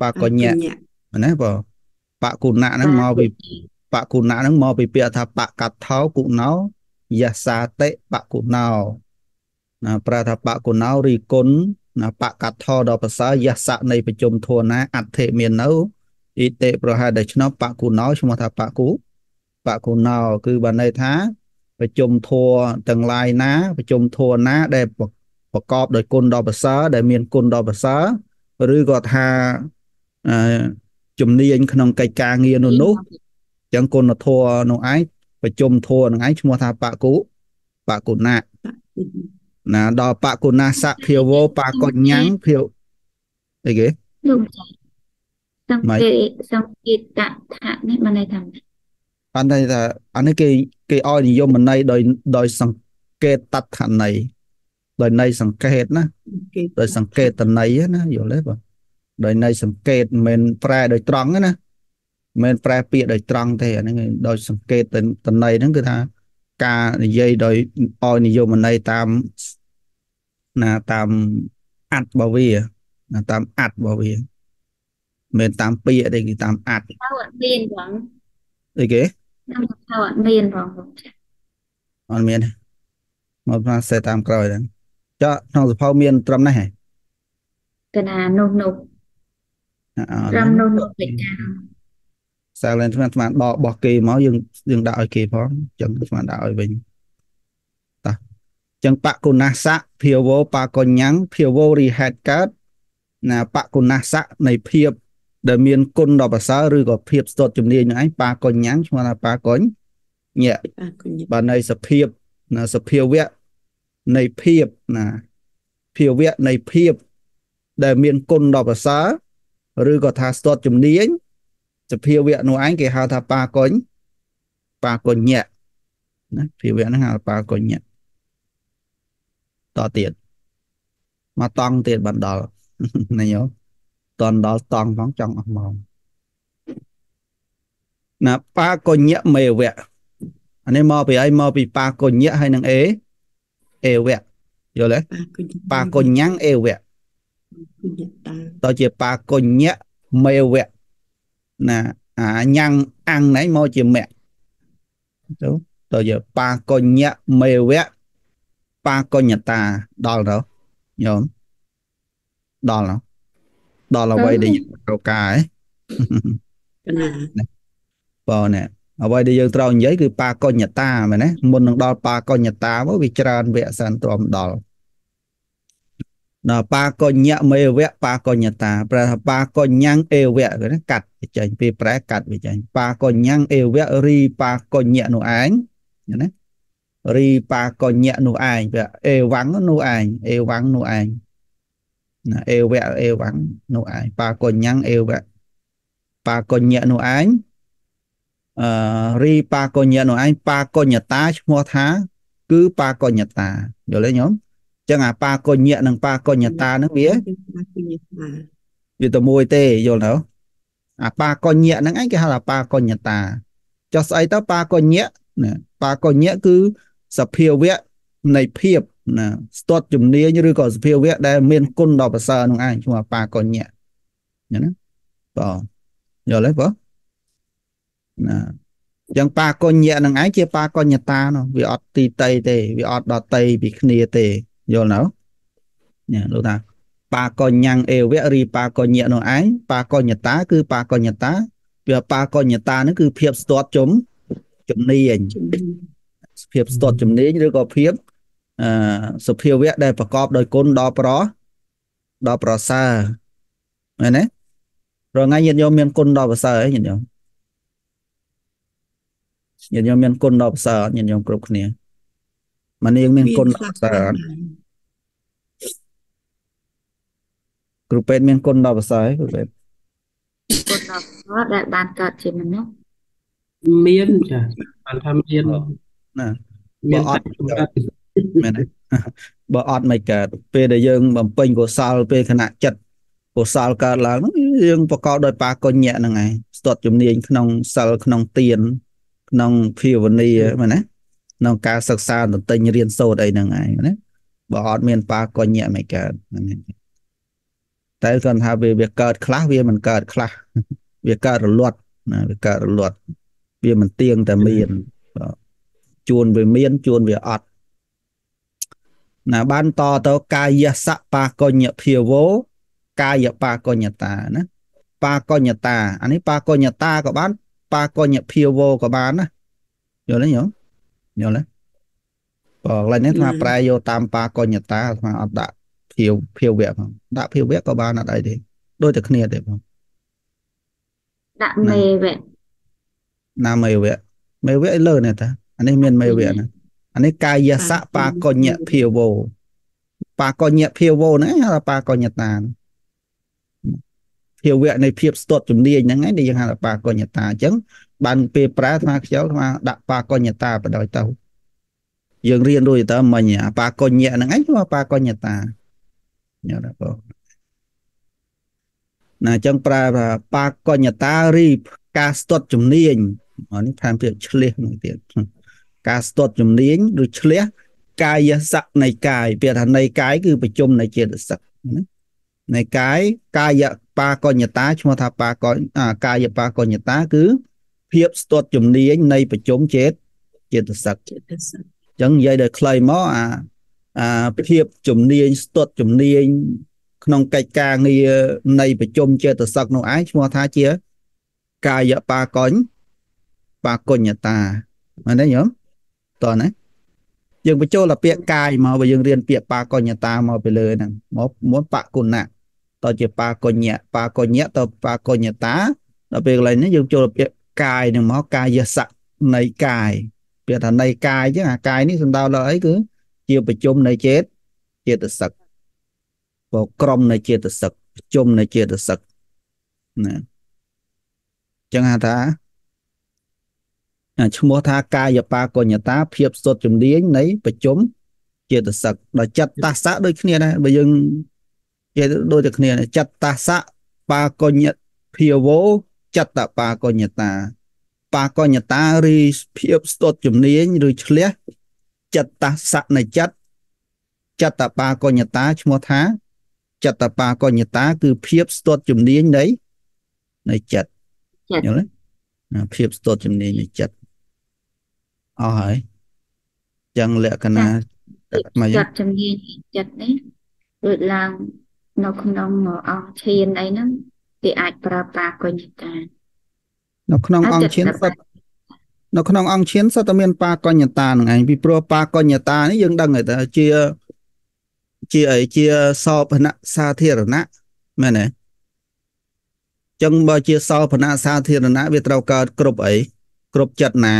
បាកញ្ញៈណាបងបគុណៈហ្នឹងមកពីបគុណៈហ្នឹងមកពីពាក្យថាបកថោគុណោយសាតិបគុណោណាប្រើថាបគុណោរីគុណណា បកថោដល់ប្រសើរយសៈនៃប្រជុំធัวណាអធិមាននៅអ៊ីតេប្រហែលតែឆ្នោបគុណោឈ្មោះថាបគុបគុណោគឺបានន័យថាប្រជុំធัวទាំងឡាយណាប្រជុំធัวណាដែលប្រកបដោយគុណដ៏ប្រសើរដែលមានគុណដ៏ប្រសើរឬក៏ថាអឺជំនាញក្នុងកិច្ចការងារនោះនោះចឹងគុណធัวនោះឯងប្រជុំធัวនឹងឯងឈ្មោះថាបគុបគុណៈ ណាដល់បគុណាសៈភាវោបកញ្ញੰភាវអីគេលោកចាសង្កេតសង្កេតថានេះបានន័យថាបានន័យថាអានេះគេគេឲ្យនិយមន័យដោយដោយសង្កេតតដ្ឋន័យដោយន័យសង្កេតណាដោយសង្កេតន័យណាយល់ទេបងដោយន័យសង្កេតមិនមែនប្រែដោយត្រង់ណាមិនមែនប្រែពាក្យដោយត្រង់ទេអានេះដោយសង្កេតតន័យហ្នឹងគឺថាការនិយាយដោយឲ្យនិយមន័យតាម ណាតាមអត្តរបស់វាណាតាមអត្តរបស់វាមិនតាមពាក្យទេគឺតាមអត្តអត់មានបងអីគេតាមថាអត់មានបងអត់មានមកផ្លាសេតាមក្រោយហ្នឹងចុះក្នុងសភៅមានត្រឹមនេះហ៎កណានោះនោះត្រឹមនោះនោះពេកការសាលែនស្មានស្មានដកបោះគេមកយើងយើងដាក់ឲ្យគេផងអញ្ចឹងស្មានដាក់ឲ្យវិញតោះអញ្ចឹងបគុណសៈភាវោបកញ្ញੰភាវោរិហេតកើតណាបគុណសៈនៃភាពដែលមានគុណដល់ប្រសើរឬក៏ភាពស្ទាត់ជំនាញនឹងឯងបាកញ្ញੰឈ្មោះថាបាកញ្ញញាក់បាគុញបាទនៃសភាពណាសភាវៈនៃភាពណាភាវៈនៃភាពដែលមានគុណដល់ប្រសើរឬក៏ថាស្ទាត់ជំនាញសភាវៈនោះឯងគេហៅថាបាកុញបាកុញ្ញៈណាភាវៈហ្នឹងហៅបាកុញ្ញៈ តទៀតមកតង់ទៀតបានដល់ណាយោតន់ដល់តង់ផងចង់អស់មកណាបាកុញ្ញៈមេវៈអានេះមកពីអីមកពីបាកុញ្ញៈហើយនឹងអេអេវៈយល់ទេបាគុញបាកុញ្ញំអេវៈគុញតាតើជាបាកុញ្ញៈមេវៈណាអាញ៉ាំងអាំងណៃមកជាមៈទៅតើជាបាកុញ្ញៈមេវៈ បាកុញ្ញតាដល់ទៅញោមដល់ទៅដល់អ្វីដែលយើងត្រូវការហ៎កណាបងណែអ្វីដែលយើងត្រូវនិយាយគឺបាកុញ្ញតាមែនទេមុននឹងដល់បាកុញ្ញតាមកវាច្រើនវគ្គសិនទ្រាំដល់ដល់បាកុញ្ញមេវៈបាកុញ្ញតាប្រែថាបាកុញ្ញំអេវៈគឺណាកាត់វាចេញពេលប្រែកាត់វាចេញបាកុញ្ញំអេវៈរីបាកុញ្ញនោះឯងណា រីបាកុញ្ញនោះឯងវាអេវ៉ាំងនោះឯងអេវ៉ាំងនោះឯងណាអេវៈអេវ៉ាំងនោះឯងបាកុញ្ញំអេវៈបាកុញ្ញនោះឯងអឺរីបាកញ្ញនោះឯងបាកញ្ញតាឈ្មោះថា គឺបាកញ្ញតាយល់ទេញោមអញ្ចឹងអាបាកញ្ញនិងបាកញ្ញតាហ្នឹងវាបាគុញតាវាតែមួយទេយល់ទៅអាបាកញ្ញហ្នឹងឯងគេហៅថាបាកញ្ញតាចុះស្អីទៅបាកញ្ញណាបាកញ្ញគឺ សភាវៈនៃភាពណាស្ទាត់ជំនាញឬក៏សភាវៈដែលមានគុណដល់ប្រសើរនោះឯងឈ្មោះបាកញ្ញណាបងយល់ទេបងណាអញ្ចឹងបាកញ្ញៈនឹងឯងជាបាកញ្ញតានោះវាអត់ទីតីទេវាអត់ដតីពីគ្នាទេយល់នៅនេះលោកថាបាកញ្ញំអេវៈរីបាកញ្ញៈនោះឯងបាកញ្ញតា គឺបាកញ្ញតាវាបាកញ្ញតានឹងគឺភាពស្ទាត់ជំជំនាញជំនាញ ភាពស្ទាត់ជំនាញឬក៏ភាពអឺសភាវៈដែលប្រកបដោយគុណដល់ប្រដល់ប្រសើរមែនទេរងថ្ងៃញាតិញោមមានគុណដល់ប្រសើរអីញាតិញោមញាតិញោមមានគុណដល់ប្រសើរអត់ញាតិញោមគ្រប់គ្នាមកនាងមានគុណដល់ប្រសើរអត់គ្រូពេទ្យមានគុណដល់ប្រសើរអីគ្រូពេទ្យគុណដល់ផលដែលបានកើតជាមនុស្សមានចាបានថាមាន ណាមានបើអត់តែសម្រាប់មែនទេបើអត់មិនកើតពេលដែលយើងបំពេញកុសលពេលខណៈចិត្តកុសលកើតឡើងហ្នឹងយើងប្រកបដោយបាកញ្ញៈហ្នឹងឯងស្ទាត់ជំនាញក្នុងសិលក្នុងទានក្នុងភាវនាមែនទេក្នុងការសិក្សាទន្ទិញរៀនសូត្រអីហ្នឹងឯងណាបើអត់មានបាកញ្ញៈមិនកើតហ្នឹងឯងតែគាត់ថាវាវាកើតខ្លះវាមិនកើតខ្លះវាកើតរលត់ណាវាកើតរលត់វាមិនទៀងតែមានបាទ ជួនវាមានជួនវាអត់ណាបានតទៅកាយសៈបាកញ្ញភាវោកាយបាកញ្ញតាណាបាកញ្ញតាអានេះបាកញ្ញតាក៏បានបាកញ្ញភាវោក៏បានណាយល់ទេញោមយល់ទេបើកន្លែងនេះថាប្រែយកតាមបាកញ្ញតាថាអត់ដាក់ភាវភាវៈផងដាក់ភាវៈក៏បានអត់អីទេដូចតែគ្នាទេបងដាក់មេវៈណាមេវៈមេវៈឯលើនេះតា អានេះមានមេវៈណាអានេះកាយសៈបាកញ្ញភាវោបាកញ្ញភាវោហ្នឹងហៅថាបាកញ្ញតាណាភាវៈនៃភាពស្ទាត់ជំនាញហ្នឹងឯងដែលយើងហៅថាបាកញ្ញតាអញ្ចឹងបានពេលប្រែអាត្មាខ្ជិលអាត្មាដាក់បាកញ្ញតាបដ ாய் ទៅយើងរៀនរួចទៅមិញអាបាកញ្ញហ្នឹងឯងគឺបាកញ្ញតាញ៉ាំដល់បងណាអញ្ចឹងប្រើថាបាកញ្ញតារីការស្ទាត់ជំនាញអានេះថែមទៀតឆ្លៀសមួយទៀត ការស្ទាត់ជំនាញឬឆ្លៀសកាយសៈនៃកាយពាក្យថានៃកាយគឺប្រជុំនៃចេតសិកណានៃកាយកាយបាកញ្ញតាឈ្មោះថាបាកញ្ញអាកាយបាកញ្ញតាគឺភាពស្ទាត់ជំនាញនៃប្រជុំចេតចេតសិកចិត្តសឹកអញ្ចឹងនិយាយដល់ខ្លីមកអាអាភាពជំនាញស្ទាត់ជំនាញក្នុងកិច្ចការងារនៃប្រជុំចេតសិកនោះឯងឈ្មោះថាជា កាយបាកញ្ញបាកញ្ញតាមែនទេញោម តោះណាយើងបញ្ចូលតែពាក្យកាយមកបើយើងរៀនពាក្យបាកញ្ញតាមកពីលើហ្នឹងមកមុនបគុណៈតទៅជាបាកញ្ញៈបាកញ្ញៈទៅបាកញ្ញតាដល់ពេលកន្លែងនេះយើងចូលពាក្យកាយនឹងមកកាយសៈនៃកាយពាក្យថានៃកាយអញ្ចឹងអាកាយនេះសំដៅលើអីគឺជាប្រជុំនៃចេតចេតសិកបើក្រុមនៃចេតសិកប្រជុំនៃចេតសិកណាអញ្ចឹងហៅថា ឈ្មោះថាកាយបាកញ្ញតាភាពសុទ្ធជំនាញនៃប្រជុំចេតសិកដល់ចិត្តតាសៈដូចគ្នាដែរបើយើងនិយាយដូចតែគ្នាចិត្តតាសៈបាកញ្ញភាវោចិត្តបាកញ្ញតាបាកញ្ញតាឬភាពស្ទាត់ជំនាញឬឆ្លះចិត្តតាសៈនៃចិត្តចិត្តបាកញ្ញតាឈ្មោះថា ចិត្តបាកញ្ញតា គឺភាពស្ទាត់ជំនាញនៃនៃចិត្តយល់ទេណាភាពស្ទាត់ជំនាញនៃចិត្ត អស់ហើយចឹងលក្ខណៈមកចិត្តជំនាញចិត្តនេះដូចឡើងនៅក្នុងអង្គឈានអីហ្នឹងគេអាចប្រើបាកញ្ញតានៅក្នុងអង្គឈានសតនៅក្នុងអង្គឈានសតតែមានបាកញ្ញតានឹងឯងពីព្រោះបាកញ្ញតានេះយើងដឹងតែជាជាអីជាសោភណៈសាធារណៈមែនទេចឹងបើជាសោភណៈសាធារណៈវាត្រូវកើតគ្រប់អីគ្រប់ចិត្តណា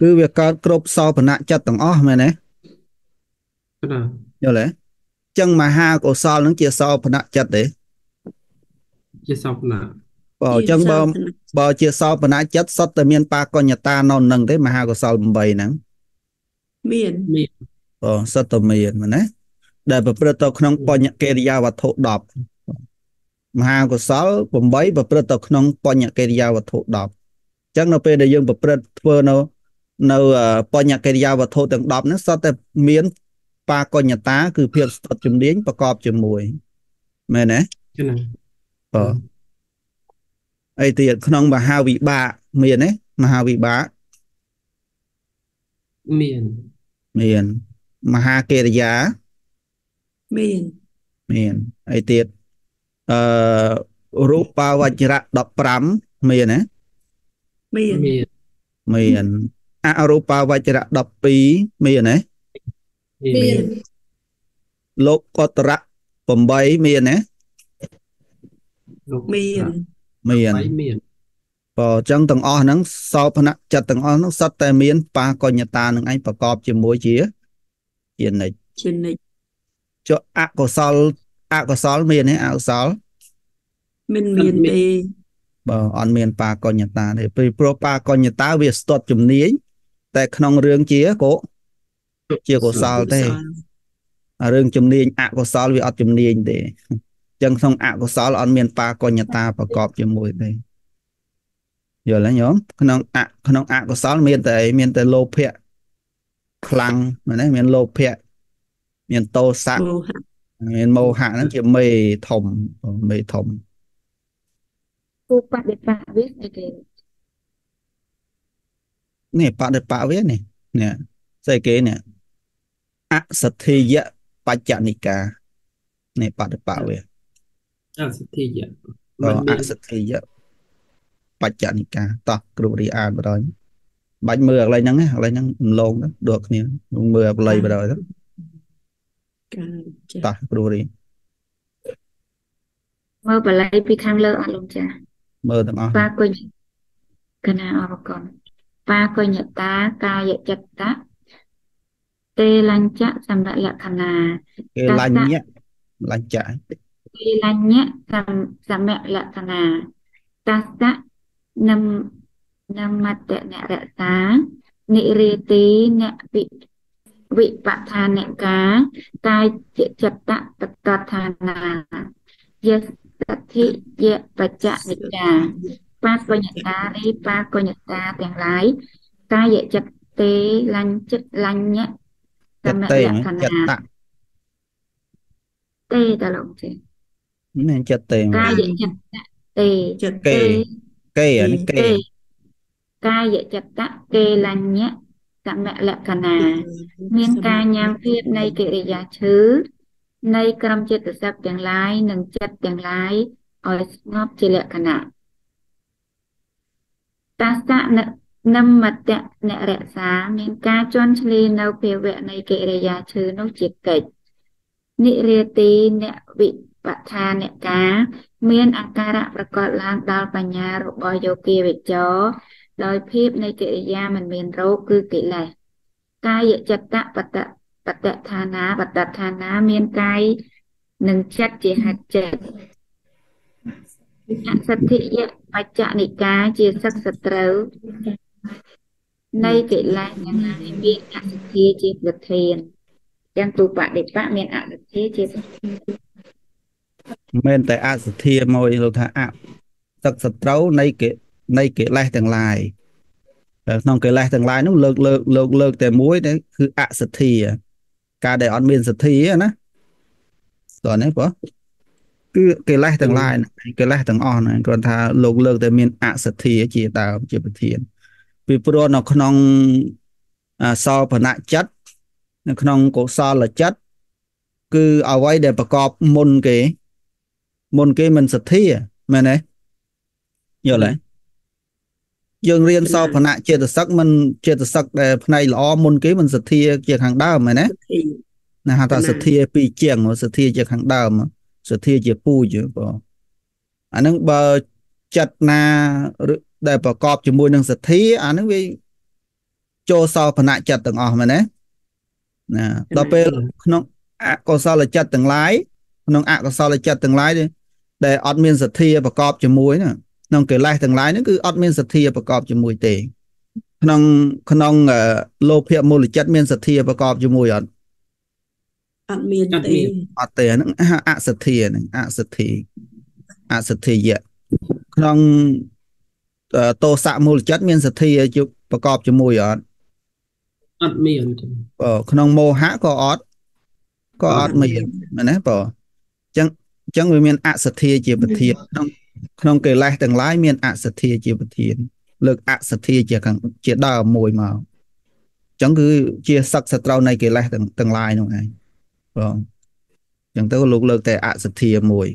គឺវាកើតគ្រប់សោភណៈចិត្តទាំងអស់មែនទេយល់ទេចឹងមហាកុសលនឹងជាសោភណៈចិត្តទេជាសោភណៈបើអញ្ចឹងបើបើជាសោបនចិត្តសុទ្ធតែមានបាកញ្ញតានៅនឹងទេមហាកុសល8ហ្នឹងមានមានអូសុទ្ធតែមានមែនណាដែលប្រព្រឹត្តទៅក្នុងបញ្ញកិរិយាវត្ថុ10មហាកុសល8ប្រព្រឹត្តទៅក្នុងបញ្ញកិរិយាវត្ថុ10អញ្ចឹងនៅពេលដែលយើងប្រព្រឹត្តធ្វើនៅនៅបញ្ញកិរិយាវត្ថុទាំង10ហ្នឹងសុទ្ធតែមានបាកញ្ញតា គឺភាពស្ទាត់ជំនាញប្រកបជាមួយមែនទេចា៎បាទអីទៀតក្នុងមហាវិបាកមានទេមហាវិបាកមានមានមហាកិរិយាមានមានអីទៀតអឺរូបាវចរៈ15មានទេ មានមានអរូបាវចរៈ12មានទេមានលោកកតរៈ8មានទេមានមានមានបើអញ្ចឹងទាំងអស់ហ្នឹងសោភនៈចិត្តទាំងអស់ហ្នឹងសុទ្ធតែមានបាកញ្ញតានឹងឯងប្រកបជាមួយជាជានិច្ចជានិច្ចចុះអកុសលអកុសលមានទេអកុសលមិនមានទេ បើអត់មានបាកញ្ញតាទេពីព្រោះបាកញ្ញតាវាស្ទាត់ជំនាញតែក្នុងរឿងជាក៏ជាកុសលទេរឿងជំនាញអកុសលវាអត់ជំនាញទេចឹងក្នុងអកុសលអត់មានបាកញ្ញតាប្រកបជាមួយទេយល់ទេញោមក្នុងអក្នុងអកុសលមានតែមានតែលោភៈខ្លាំងមែនទេមានលោភៈមានតោសៈមានមោហៈហ្នឹងជាមេធំមេធំ គូបដិបៈវាអីគេនេះបដិបៈវានេះនេះស្អីគេនេះអសទ្ធិយៈបច្ចនិកានេះបដិបៈវាអសទ្ធិយៈអសទ្ធិយៈបច្ចនិកាតោះគ្រូរីអានបដ ாய் បាច់មើលកន្លែងហ្នឹងកន្លែងហ្នឹងរំលងដូចគ្នាមើលបល័យបដ ாய் ទៅតោះគ្រូរីមើលបល័យពីខាងលើអត់លោកចា មើលទាំងអស់បាគុញកណាអរគុណបាគុញតាកាយចិត្តៈតេលញ្ចៈសម្រាប់លក្ខណាគេលញ្ញៈលញ្ចៈគិលញ្ញៈសមលក្ខណាតស្សៈនំនមតនរសានិរិទីអ្នកវិវិបឋានិកាកាយចិត្តបតដ្ឋានាយ សទ្ធិយបច្ចនិកាបាកញ្ញតារីបាកញ្ញតាទាំងឡាយកាយចិត្តទេលញ្ញចិត្តលញ្ញៈសមលក្ខណាទេតលោកទេមានចិត្តទេកាយចិត្តទេចិត្តគេគេអានេះគេកាយចិត្តគេលញ្ញៈសមលក្ខណាមានការញ៉ាំភាពនៃកិរិយាឈឺ នៃក្រមចិត្តសឹកទាំងឡាយនិងចិត្តទាំងឡាយឲ្យស្ងប់ជាលក្ខណៈតាសៈនមតៈអ្នករក្សាមានការជន់ឈ្លីនៅភាវៈនៃកិរិយាឈឺនោះជាកិច្ចនិរាទីអ្នកវិបឋានកាមានអាការៈប្រកបឡើងដល់បញ្ញារបស់យោគាវិចរដោយភាពនៃកិរិយាមិនមានរោគគឺកិលេសកាយចិត្តបត បតឋានាបតឋានាមានកាយនិងចិត្តជាហេតុចិត្តអសទ្ធិយបច្ចនិកាជាសឹកសត្រូវនៃកិលេសទាំងឡាយមានអសទ្ធាជាប្រធានទាំងទុបដិបៈមានអសទ្ធាជាប្រធានមិនមែនតែអសទ្ធាមួយលោកថាអទឹកសត្រូវនៃកិនៃកិលេសទាំងឡាយតែក្នុងកិលេសទាំងឡាយនោះលើកលើកលើកលើកតែមួយទៅគឺអសទ្ធា ការដែលអត់មានសទ្ធាណាតោះនេះបងគឺកិលេសទាំងឡាយហ្នឹងកិលេសទាំងអស់ហ្នឹងគ្រាន់ថាលោកលើកតែមានអសទ្ធាជាដើមជាប្រធានពីព្រោះនៅក្នុងអសោបនៈចិត្តនៅក្នុងកុសលចិត្តគឺអ្វីដែលប្រកបមុនគេ មុនគេមិនសទ្ធាមែនទេយល់ទេ យើងរៀនសោភណៈចេតសិកមិនចេតសិកដែលផ្នែកល្អមុនគេមិនសទ្ធាជាខាងដើមមែនទេទីណាហៅថាសទ្ធាពីរជាងសទ្ធាជាខាងដើមសទ្ធាជាពូជបងអាហ្នឹងបើចិត្តណាឬដែលប្រកបជាមួយនឹងសទ្ធាអាហ្នឹងវាចូលសោភណៈចិត្តទាំងអស់មែនទេណាដល់ពេលក្នុងអកុសលចិត្តទាំងឡាយក្នុងអកុសលចិត្តទាំងឡាយដែលអត់មានសទ្ធាប្រកបជាមួយណា ក្នុងកិលេសទាំងឡាយហ្នឹងគឺអត់មានសទ្ធាប្រកបជាមួយទេ ក្នុងក្នុងអឺលោភៈមូលចិត្តមានសទ្ធាប្រកបជាមួយអត់អត់មានអត់ទេមានអត់ទេអាហ្នឹងហៅអសទ្ធាហ្នឹងអសទ្ធាអសទ្ធាយៈក្នុងអឺតោសៈមូលចិត្តមានសទ្ធាជាប្រកបជាមួយអត់អត់មានចឹងបើក្នុងមោហៈក៏អត់ក៏អត់មានមែនទេបើអញ្ចឹងអញ្ចឹងវាមានអសទ្ធាជាប្រធានក្នុង ក្នុងកិលេសទាំងឡាយមានអសទ្ធាជាប្រធានលើកអសទ្ធាជាខាងជាដើមមួយមកអញ្ចឹងគឺជាសឹកសត្រូវនៃកិលេសទាំងទាំងឡាយនោះឯងបងអញ្ចឹងទៅលោកលើកតែអសទ្ធាមួយ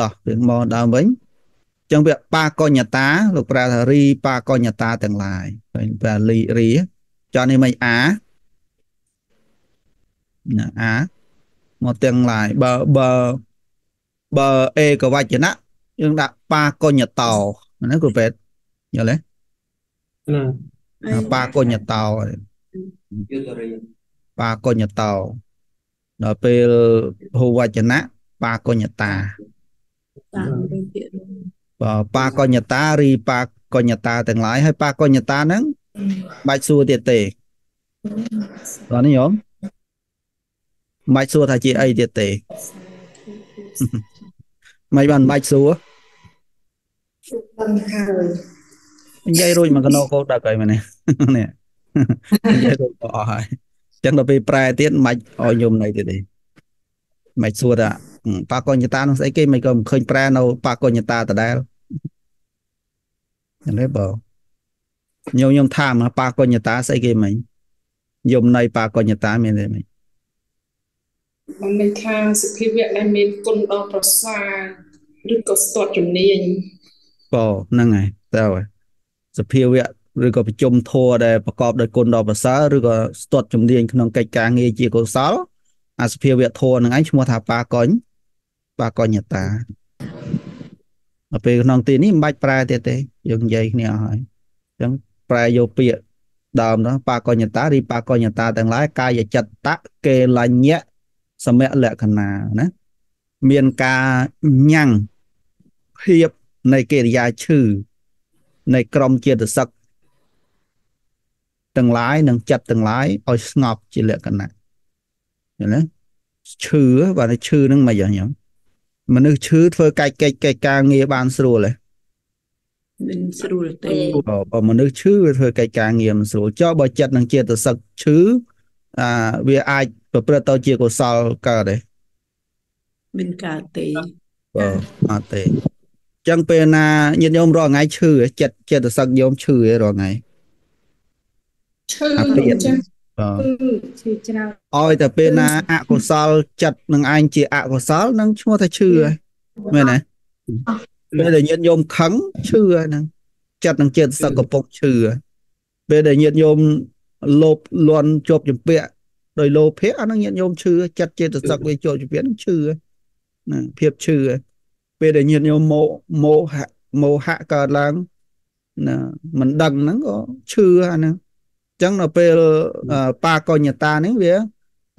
តោះវាមកដើមវិញអញ្ចឹងវាបាកញ្ញតាលោកប្រើថារីបាកញ្ញតាទាំងឡាយឃើញប្រើលីរីចុះនេះមិនអាណាអាមកទាំងឡាយបើបើ បើអេកវចនៈយើងដាក់បាកញ្ញតោហ្នឹងគ្រូពេទ្យយល់ទេណាបាកញ្ញតោបាកញ្ញតោដល់ពេលហូវចនៈបាកញ្ញតាតាមរឿងពាក្យនោះបើបាកញ្ញតារីបាកញ្ញតាទាំងឡាយហើយបាកញ្ញតាហ្នឹងបាច់សួរទៀតទេដល់នេះយំបាច់សួរថាជាអីទៀតទេ មិនបានបាច់សួរដឹងហើយនិយាយរួចមកកណោកោដឹកហើយមែនទេនេះនិយាយរួចក៏អស់ហើយអញ្ចឹងដល់ពេលប្រែទៀតមិនបាច់ឲ្យយំណៃទៀតទេមិនសួរថាអឺបាកញ្ញតានោះស្អីគេមិនក៏មិនឃើញប្រែនៅបាកញ្ញតាដដែលយ៉ាងនេះបើញោមញោមថាមកបាកញ្ញតាស្អីគេមិញយំណៃបាកញ្ញតាមានទេមិញបានន័យថាសភាវៈដែលមានគុណដ៏ប្រសើរ ឬក៏ស្ទាត់ជំនាញបើហ្នឹងហើយតើហើយសភាវៈឬក៏ប្រជុំធัวដែលប្រកបដោយគុណដ៏ប្រសើរឬក៏ស្ទាត់ជំនាញក្នុងកិច្ចការងារជាកុសលអាសភាវៈធัวហ្នឹងឯងឈ្មោះថាបាកញ្ញបាកញ្ញតាដល់ពេលក្នុងទីនេះមិនបាច់ប្រែទៀតទេយើងនិយាយគ្នាអស់ហើយអញ្ចឹងប្រែយកពាក្យដើមហ្នឹងបាកញ្ញតាឬបាកញ្ញតាទាំងឡាយកាយចិត្តតកេលញ្ញៈសមៈលក្ខណៈណាមានការញ៉ាំង ភាពនៃកិរិយាឈឺនៃក្រមចេតសិកទាំងឡាយនិងចិត្តទាំងឡាយឲ្យស្ងប់ជាលក្ខណៈឃើញទេឈឺបាទឈឺហ្នឹងមិនយ៉ាងខ្ញុំមនុស្សឈឺធ្វើកាច់កិច្ចកិច្ចការងារបានស្រួលទេមិនស្រួលទេបើបើមនុស្សឈឺវាធ្វើកិច្ចការងារមិនស្រួលចុះបើចិត្តនិងចេតសិកឈឺអាវាអាចប្រព្រឹត្តទៅជាកុសលកើតទេមិនកើតទេបើអត់ទេអញ្ចឹងពេលណាញាតិញោមរាល់ថ្ងៃឈឺចិត្តចេតសិកញោមឈឺឯរាល់ថ្ងៃឈឺអាពាហ៍ចាស់បើគឺឈឺច្រើនឲ្យតែពេលណាអកុសលចិត្តនឹងឯងជាអកុសលនឹងឈ្មោះថាឈឺហើយមែនទេពេលដែលញាតិញោមខឹងឈឺហើយហ្នឹងចិត្តនឹងចិត្តសឹកកំពុងឈឺហើយពេលដែលញាតិញោមលោភលន់ជាប់ជំពាក់ដោយលោភៈអាហ្នឹងញាតិញោមឈឺចិត្តចិត្តសឹកវាជាប់ជំពាក់ហ្នឹងឈឺហើយណាភាពឈឺហើយ ពេលដែលញាតិញោមមោមោហៈមោហៈកើតឡើងណាមិនដឹងហ្នឹងក៏ឈឺអាហ្នឹងអញ្ចឹងដល់ពេលអឺបាកញ្ញតាហ្នឹងវា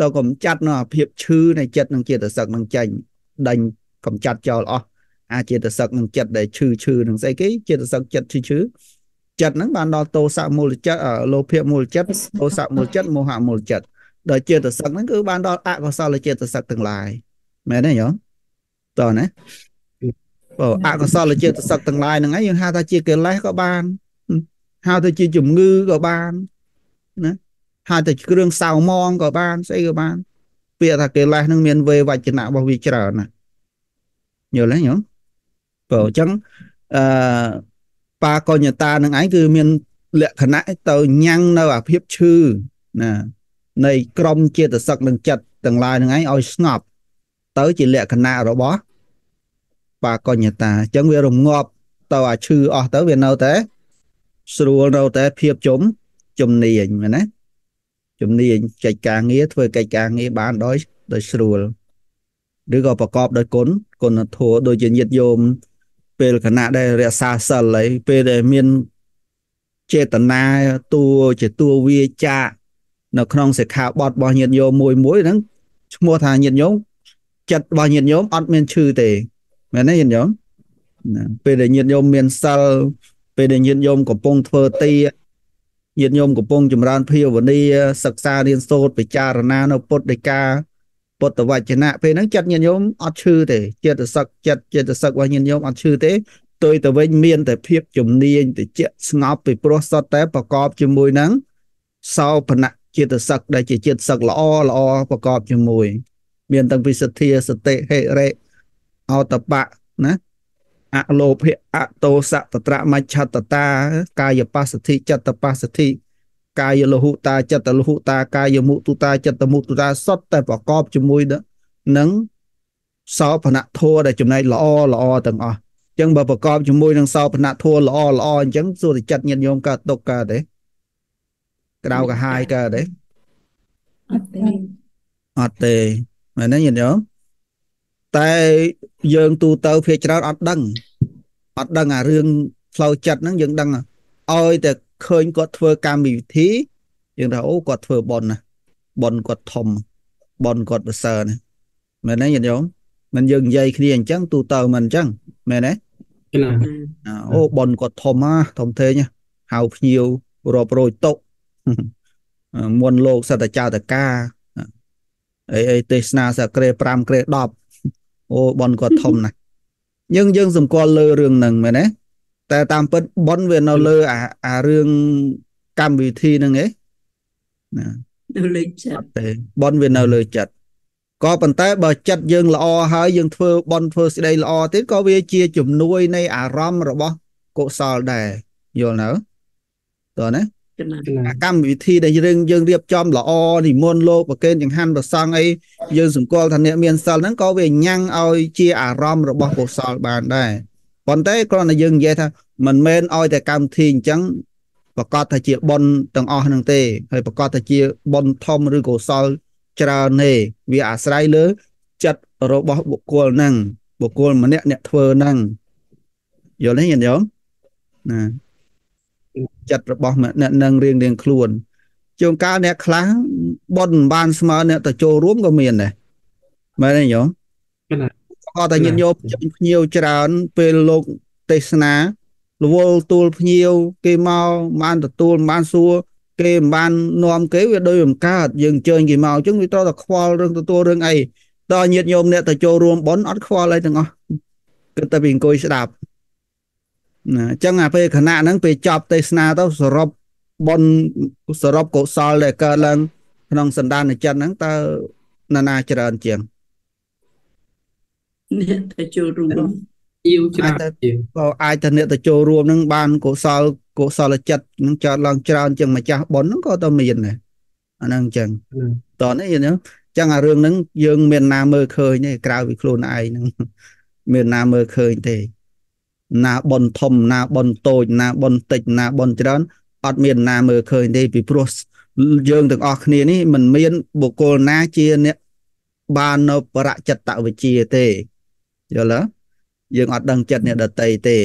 ទៅកំចាត់នៅអាភាពឈឺនៃចិត្តនិងចេតសិកនឹងចេញដេញកំចាត់ចោលអស់អាចេតសិកនឹងចិត្តដែលឈឺឈឺនឹងស្អីគេចេតសិកចិត្តឈឺឈឺចិត្តហ្នឹងបានដល់តោសៈមូលចិត្តអលោភៈមូលចិត្តតោសៈមូលចិត្តមោហៈមូលចិត្តដល់ចេតសិកហ្នឹងគឺបានដល់អកុសលចេតសិកទាំងឡាយមែនទេញោមតើណា បើអកុសលចេតសិកទាំងឡាយហ្នឹងឯងយើងហៅថាជាកិលេសក៏បានហៅថាជាជំងឺក៏បានណាហៅថាគ្រឿងសៅមងក៏បានស្អីក៏បាន ពាក្យថាកិលេសហ្នឹងមានវេវចនៈរបស់វាច្រើនណាយល់ទេញោមបើអញ្ចឹងអឺបាកញ្ញតានឹងឯងគឺមានលក្ខណៈទៅញ៉ាំងនៅអាភាពឈឺណានៃក្រមចេតសិកនឹងចិត្តទាំងឡាយនឹងឯងឲ្យស្ងប់ទៅជាលក្ខណៈរបស់ បាកញ្ញតាអញ្ចឹងវារងាប់ទៅអាឈឺអស់ទៅវានៅតែស្រួលនៅតែភាពជំជំនាញមែនទេជំនាញកិច្ចការងារធ្វើកិច្ចការងារបានដោយដោយស្រួលឬក៏ប្រកបដោយគុណគុណធម៌ដូចជាញាតិញោមពេលគណៈដែលរក្សាសិលហើយពេលដែលមានចេតនាតួជាតួវាចានៅក្នុងសិក្ខាបទរបស់ញាតិញោមមួយមួយហ្នឹងឈ្មោះថាញាតិញោមចិត្តរបស់ញាតិញោមអត់មានឈឺទេ មែនទេញាតិញោមណាពេលដែលញាតិញោមមានសិលពេលដែលញាតិញោមកំពុងធ្វើទីញាតិញោមកំពុងចម្រើនភាវនាសិក្សារៀនសូត្រពិចារណានៅពុទ្ធដីកាពុទ្ធវចនៈពេលហ្នឹងចិត្តញាតិញោមអត់ឈឺទេចិត្តសឹកចិត្តចិត្តសឹករបស់ញាតិញោមអត់ឈឺទេទុយទៅវិញមានតែភាពជំនាញតិចស្ងប់ពីព្រោះសតតែប្រកបជាមួយនឹងសោភណៈចិត្តសឹកដែលជាចិត្តសឹកល្អល្អប្រកបជាមួយ មានទាំងពីសទ្ធាសតិហេរេ អតបៈណាអលោភៈអតោសៈតត្រមច្ឆតតា កាយបស្សទ្ធិចិត្តបស្សទ្ធិកាយលហុតាចិត្តលហុតាកាយមុទុតាចិត្តមុទុតាសុទ្ធតែប្រកបជាមួយនឹងសោភណធัวដែលចំណែកល្អល្អទាំងអស់អញ្ចឹងបើប្រកបជាមួយនឹងសោភណធัวល្អល្អអញ្ចឹងសួរតែចិត្តញាតិញោមកើតទុកកើតទេក្តៅកាហាយកើតទេអត់ទេអត់ទេមែនទេញាតិញោម តែយើងទូទៅភាកច្រើនអត់ដឹងអត់ដឹងអារឿងផ្លូវចិត្តហ្នឹងយើងដឹងឲ្យតែឃើញគាត់ធ្វើកម្មវិធីយើងថាអូគាត់ធ្វើបន់ណាបន់គាត់ធំបន់គាត់ប្រសើរណាមែនទេញាតិញោមមិនយើងនិយាយគ្នាអញ្ចឹងទូទៅមិនអញ្ចឹងមែនទេអូបន់គាត់ធំណាធំធេងហៅភ្ញៀវរាប់រយតុកមុនលោកសតចៅតកាអីអីទេសនាសក្រេ5ក្រេ10 អូបន់គាត់ធំណាស់យើងយើងសម្គាល់លើរឿងហ្នឹងមែនទេតែតាមពិតប៉ុនវានៅលើអាអារឿងកម្មវិធីហ្នឹងឯងណានៅលើចិត្តទេប៉ុនវានៅលើចិត្តក៏ប៉ុន្តែបើចិត្តយើងល្អហើយយើងធ្វើប៉ុនធ្វើស្ដីល្អទៀតក៏វាជាជំនួយនៃអារម្មណ៍របស់កុសលដែរយល់នៅតើណា កម្មវិធីដែលយើងយើងរៀបចំល្អនិមន្តលោកប្រកេនចង្ហាន់ប្រសង់អីយើងសង្កល់ថាអ្នកមានសិលហ្នឹងក៏វាញ៉ាំងឲ្យជាអារម្មណ៍របស់កុសលបានដែរប៉ុន្តែគ្រាន់តែយើងនិយាយថាមិនមែនឲ្យតែកម្មវិធីអញ្ចឹងប្រកាសថាជាបុណ្យទាំងអស់ហ្នឹងទេហើយប្រកាសថាជាបុណ្យធំឬកុសលច្រើនទេវាអាស្រ័យលើចិត្តរបស់បុគ្គលហ្នឹងបុគ្គលម្នាក់អ្នកធ្វើហ្នឹងយល់ទេញាតិញោមណា ចិត្តរបស់អ្នកនឹងរៀងរៀងខ្លួនជួនកាលអ្នកខ្លះបុណ្យបានស្មើអ្នកទៅចូលរួមក៏មានដែរមែនទេញោមគាត់តែញាតិញោមភ្ញៀវច្រើនពេលលោកទេសនារវល់ទូលភ្ញៀវគេមកបានទទួលបានសួរគេមិនបាននាំគេវាដូចមិនកើតយើងអញ្ជើញគេមកអញ្ចឹងវាត្រូវតែខ្វល់រឿងទទួលរឿងអីដល់ញាតិញោមអ្នកទៅចូលរួមបន់អត់ខ្វល់អីទាំងអស់គឺតែពីអង្គុយស្ដាប់ណា អញ្ចឹងអាពេលគណៈហ្នឹងពេលចប់ទេសនាទៅសរុបបនសរុបកុសលដែលកើតឡើងក្នុងសន្តានចិត្តហ្នឹងតើណានាច្រើនជាងអ្នកទៅចូលរួមយូរច្រើនក៏អាចទៅអ្នកទៅចូលរួមនឹងបានកុសលកុសលចិត្តនឹងកើតឡើងច្រើនជាងម្ចាស់បុណ្យហ្នឹងក៏ទៅមានដែរអាហ្នឹងអញ្ចឹងតោះនេះយើងអញ្ចឹងអារឿងហ្នឹងយើងមានណាមើលឃើញទេក្រៅពីខ្លួនឯងហ្នឹងមានណាមើលឃើញទេ ណាប៉ុនធំណាប៉ុនតូចណាប៉ុនតិចណាប៉ុនច្រើនអត់មានណាមើលឃើញទេពីព្រោះយើងទាំងអស់គ្នានេះមិនមានបុគ្គលណាជាអ្នកបាននៅបរចិត្តវិជាទេយល់ទេយើងអត់ដឹងចិត្តអ្នកដតីទេ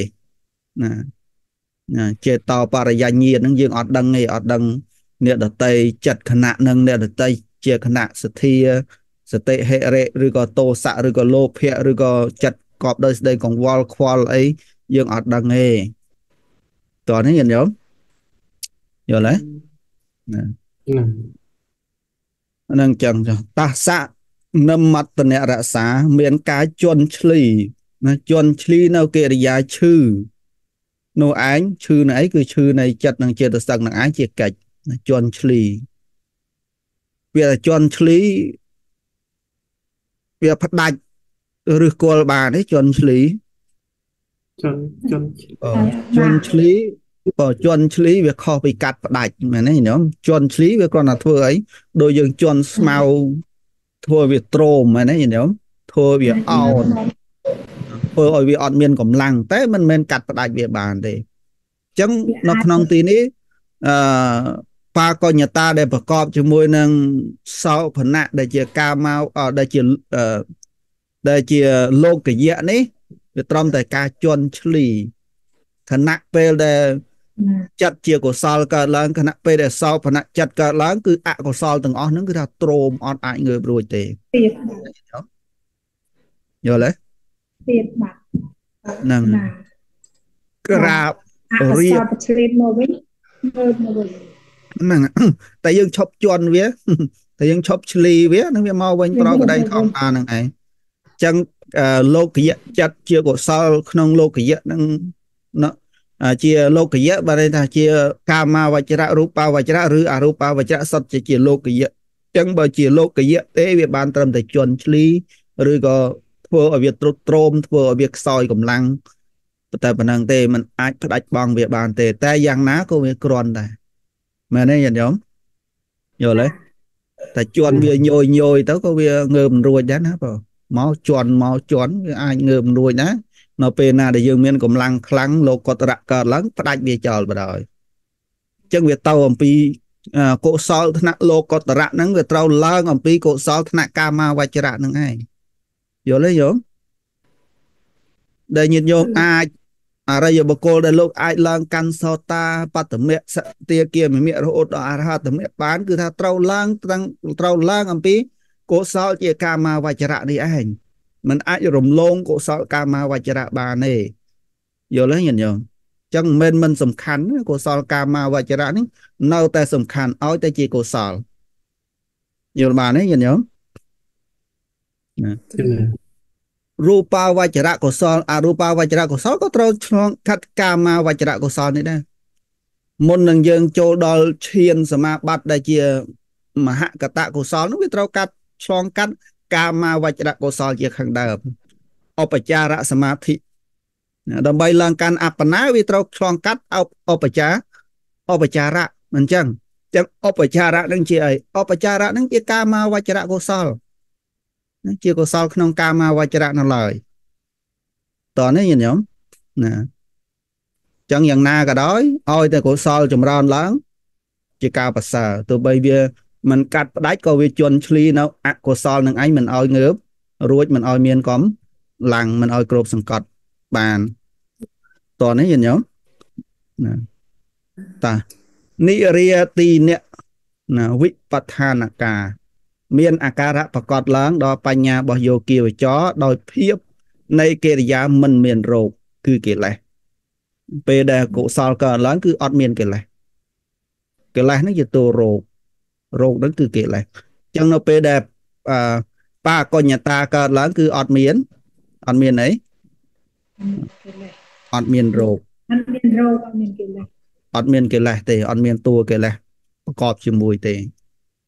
ណាណាចេតោបរិយញ្ញាណហ្នឹងយើងអត់ដឹងទេអត់ដឹងអ្នកដតីចិត្តខណៈនឹងអ្នកដតីជាខណៈសទ្ធាសតិហិរិឬក៏តោសៈឬក៏លោភៈឬក៏ចិត្តកប់ដោយស្ដីកង្វល់ខ្វល់អី យើងអត់ដឹងទេតោះនេះញាតិញោមយល់ទេណាណាហ្នឹងចឹងចុះតាសៈនិមត្តនរក្សា មានការជន់ឈ្លីណាជន់ឈ្លីនៅកិរិយាឈឺនោះឯងឈឺនៅអីគឺឈឺនៃចិត្តនិងចេតសិកនឹងឯងជាកិច្ចណាជន់ឈ្លីវាជន់ឈ្លីវាផ្ដាច់ឬគល់បានទេជន់ឈ្លី ចន់ចន់អជន់ឈ្លីបើជន់ឈ្លីវាខុសពីកាត់ផ្ដាច់មែនទេញោមជន់ឈ្លីវាគ្រាន់តែធ្វើអីដូចយើងជន់ស្មៅធ្វើវាទ្រោមមែនទេញោមធ្វើវាអោនធ្វើឲ្យវាអត់មានកម្លាំងតែមិនមែនកាត់ផ្ដាច់វាបានទេអញ្ចឹងនៅក្នុងទីនេះអឺបាកញ្ញតាដែលប្រកបជាមួយនឹងសោភណៈដែលជាកាមកអដែលជាអឺដែលជាលោកយៈនេះ វាត្រឹមតែការជន់ឈ្លីខណៈពេលដែលចិត្តជាកុសលកើតឡើងខណៈពេលដែលសោភណៈចិត្តកើតឡើងគឺអកុសលទាំងអស់ហ្នឹងគឺថាទ្រោមអត់អាចងើបរួចទេទៀតយល់ទេទៀតបាទហ្នឹងណាក្រាបអកុរៀសបលប្រឆ្លៀតមកវិញមើលមកវិញហ្នឹងតែយើងឈប់ជន់វាតែយើងឈប់ឆ្លីវានឹងវាមកវិញប្រកក្តីធម្មតាហ្នឹងឯងអញ្ចឹងអឺ លោកយៈចិត្តជាកុសល ក្នុងលោកយៈហ្នឹងណអឺជាលោកយៈបើន័យថាជាកាមាវចរៈរូបាវចរៈឬអរូបាវចរៈសុទ្ធជាជាលោកយៈអញ្ចឹងបើជាលោកយៈទេវាបានត្រឹមតែជន់ឆ្លីឬក៏ធ្វើឲ្យវាទ្រុឌទ្រោមធ្វើឲ្យវាខ្សោយកម្លាំងតែប៉ុណ្ណឹងទេมันអាចផ្ដាច់បងវាបានទេ តែយ៉ាងណាក៏វាគ្រាន់ដែរមែនទេញាតិញោមយល់ទេតែជន់វាញយញយទៅក៏វាងើបមិនរួចដែរណាបង មកជន់មកជន់វាអាចងើបមិនរួចណានៅពេលណាដែលយើងមានកម្លាំងខ្លាំងលោកកតរៈកើតឡើងផ្ដាច់វាចោលបដ ாய் អញ្ចឹងវាទៅអំពីអឺកុសលថ្នាក់លោកកតរៈហ្នឹងវាត្រូវឡើងអំពីកុសលថ្នាក់កាមាវចរៈហ្នឹងឯងយល់ទេយោមដែលញាតិញោមអាចអរិយបុគ្គលដែលលោកអាចឡើងកាន់សោតាបតមៈសទាគាមិមៈរហូតដល់អរហតមៈបានគឺថាត្រូវឡើងត្រង់ត្រូវឡើងអំពី កុសលជាកាមាវចរៈនេះឯងมันអាចរំលងកុសលកាមាវចរៈបានទេយល់ទេញាតិញោមចឹងមិនមិនសំខាន់ណាកុសលកាមាវចរៈនេះនៅតែសំខាន់ឲ្យតែជាកុសលយល់បានទេញាតិញោមចឹងណារូបាវចរៈកុសលអរូបាវចរៈកុសលក៏ត្រូវឆ្លងកាត់កាមាវចរៈកុសលនេះដែរមុននឹងយើងចូលដល់ឈានសមាបត្តិដែលជាមហកតកុសលនោះវាត្រូវកាត់ ឆ្លងកាត់កាមាវចរៈកុសលជាខាងដើមឧបចារសមាធិណាដើម្បីឡើងកាន់អបណាវាត្រូវឆ្លងកាត់ឧបឧបចាឧបចារៈមិនចឹងចឹងឧបចារៈនឹងជាអីឧបចារៈនឹងជាកាមាវចរៈកុសលណាជាកុសលក្នុងកាមាវចរៈនៅឡើយតោះនេះញាតិញោមណាចឹងយ៉ាងណាក៏ដោយឲ្យតែកុសលចម្រើនឡើង ជាការប្រសើរទោះបីវា មិនកាត់ផ្ដាច់ក៏វាជន់ឈ្លីនៅអកុសលនឹងឯងមិនឲ្យងើបរួចមិនឲ្យមានកំឡើងមិនឲ្យគ្របសង្កត់បានតោះនេះញាតិញោមណាតានិរិយទីអ្នកណាវិបដ្ឋានកាមានអាការៈប្រកបឡើងដល់បញ្ញារបស់យោគីវចរដោយភាពនៃកិរិយាមិនមានរោគគឺកិលេសពេលដែលកុសលកើតឡើងគឺអត់មានកិលេសកិលេសហ្នឹងជាតួរោគ រោគហ្នឹងគឺកិលេសអញ្ចឹងនៅពេលដែលអឺបាកញ្ញតាកើតឡើងគឺអត់មានអត់មានអីអត់មានរោគអត់មានរោគអត់មានកិលេសអត់មានកិលេសទេអត់មានតួកិលេសប្រកបជាមួយទេ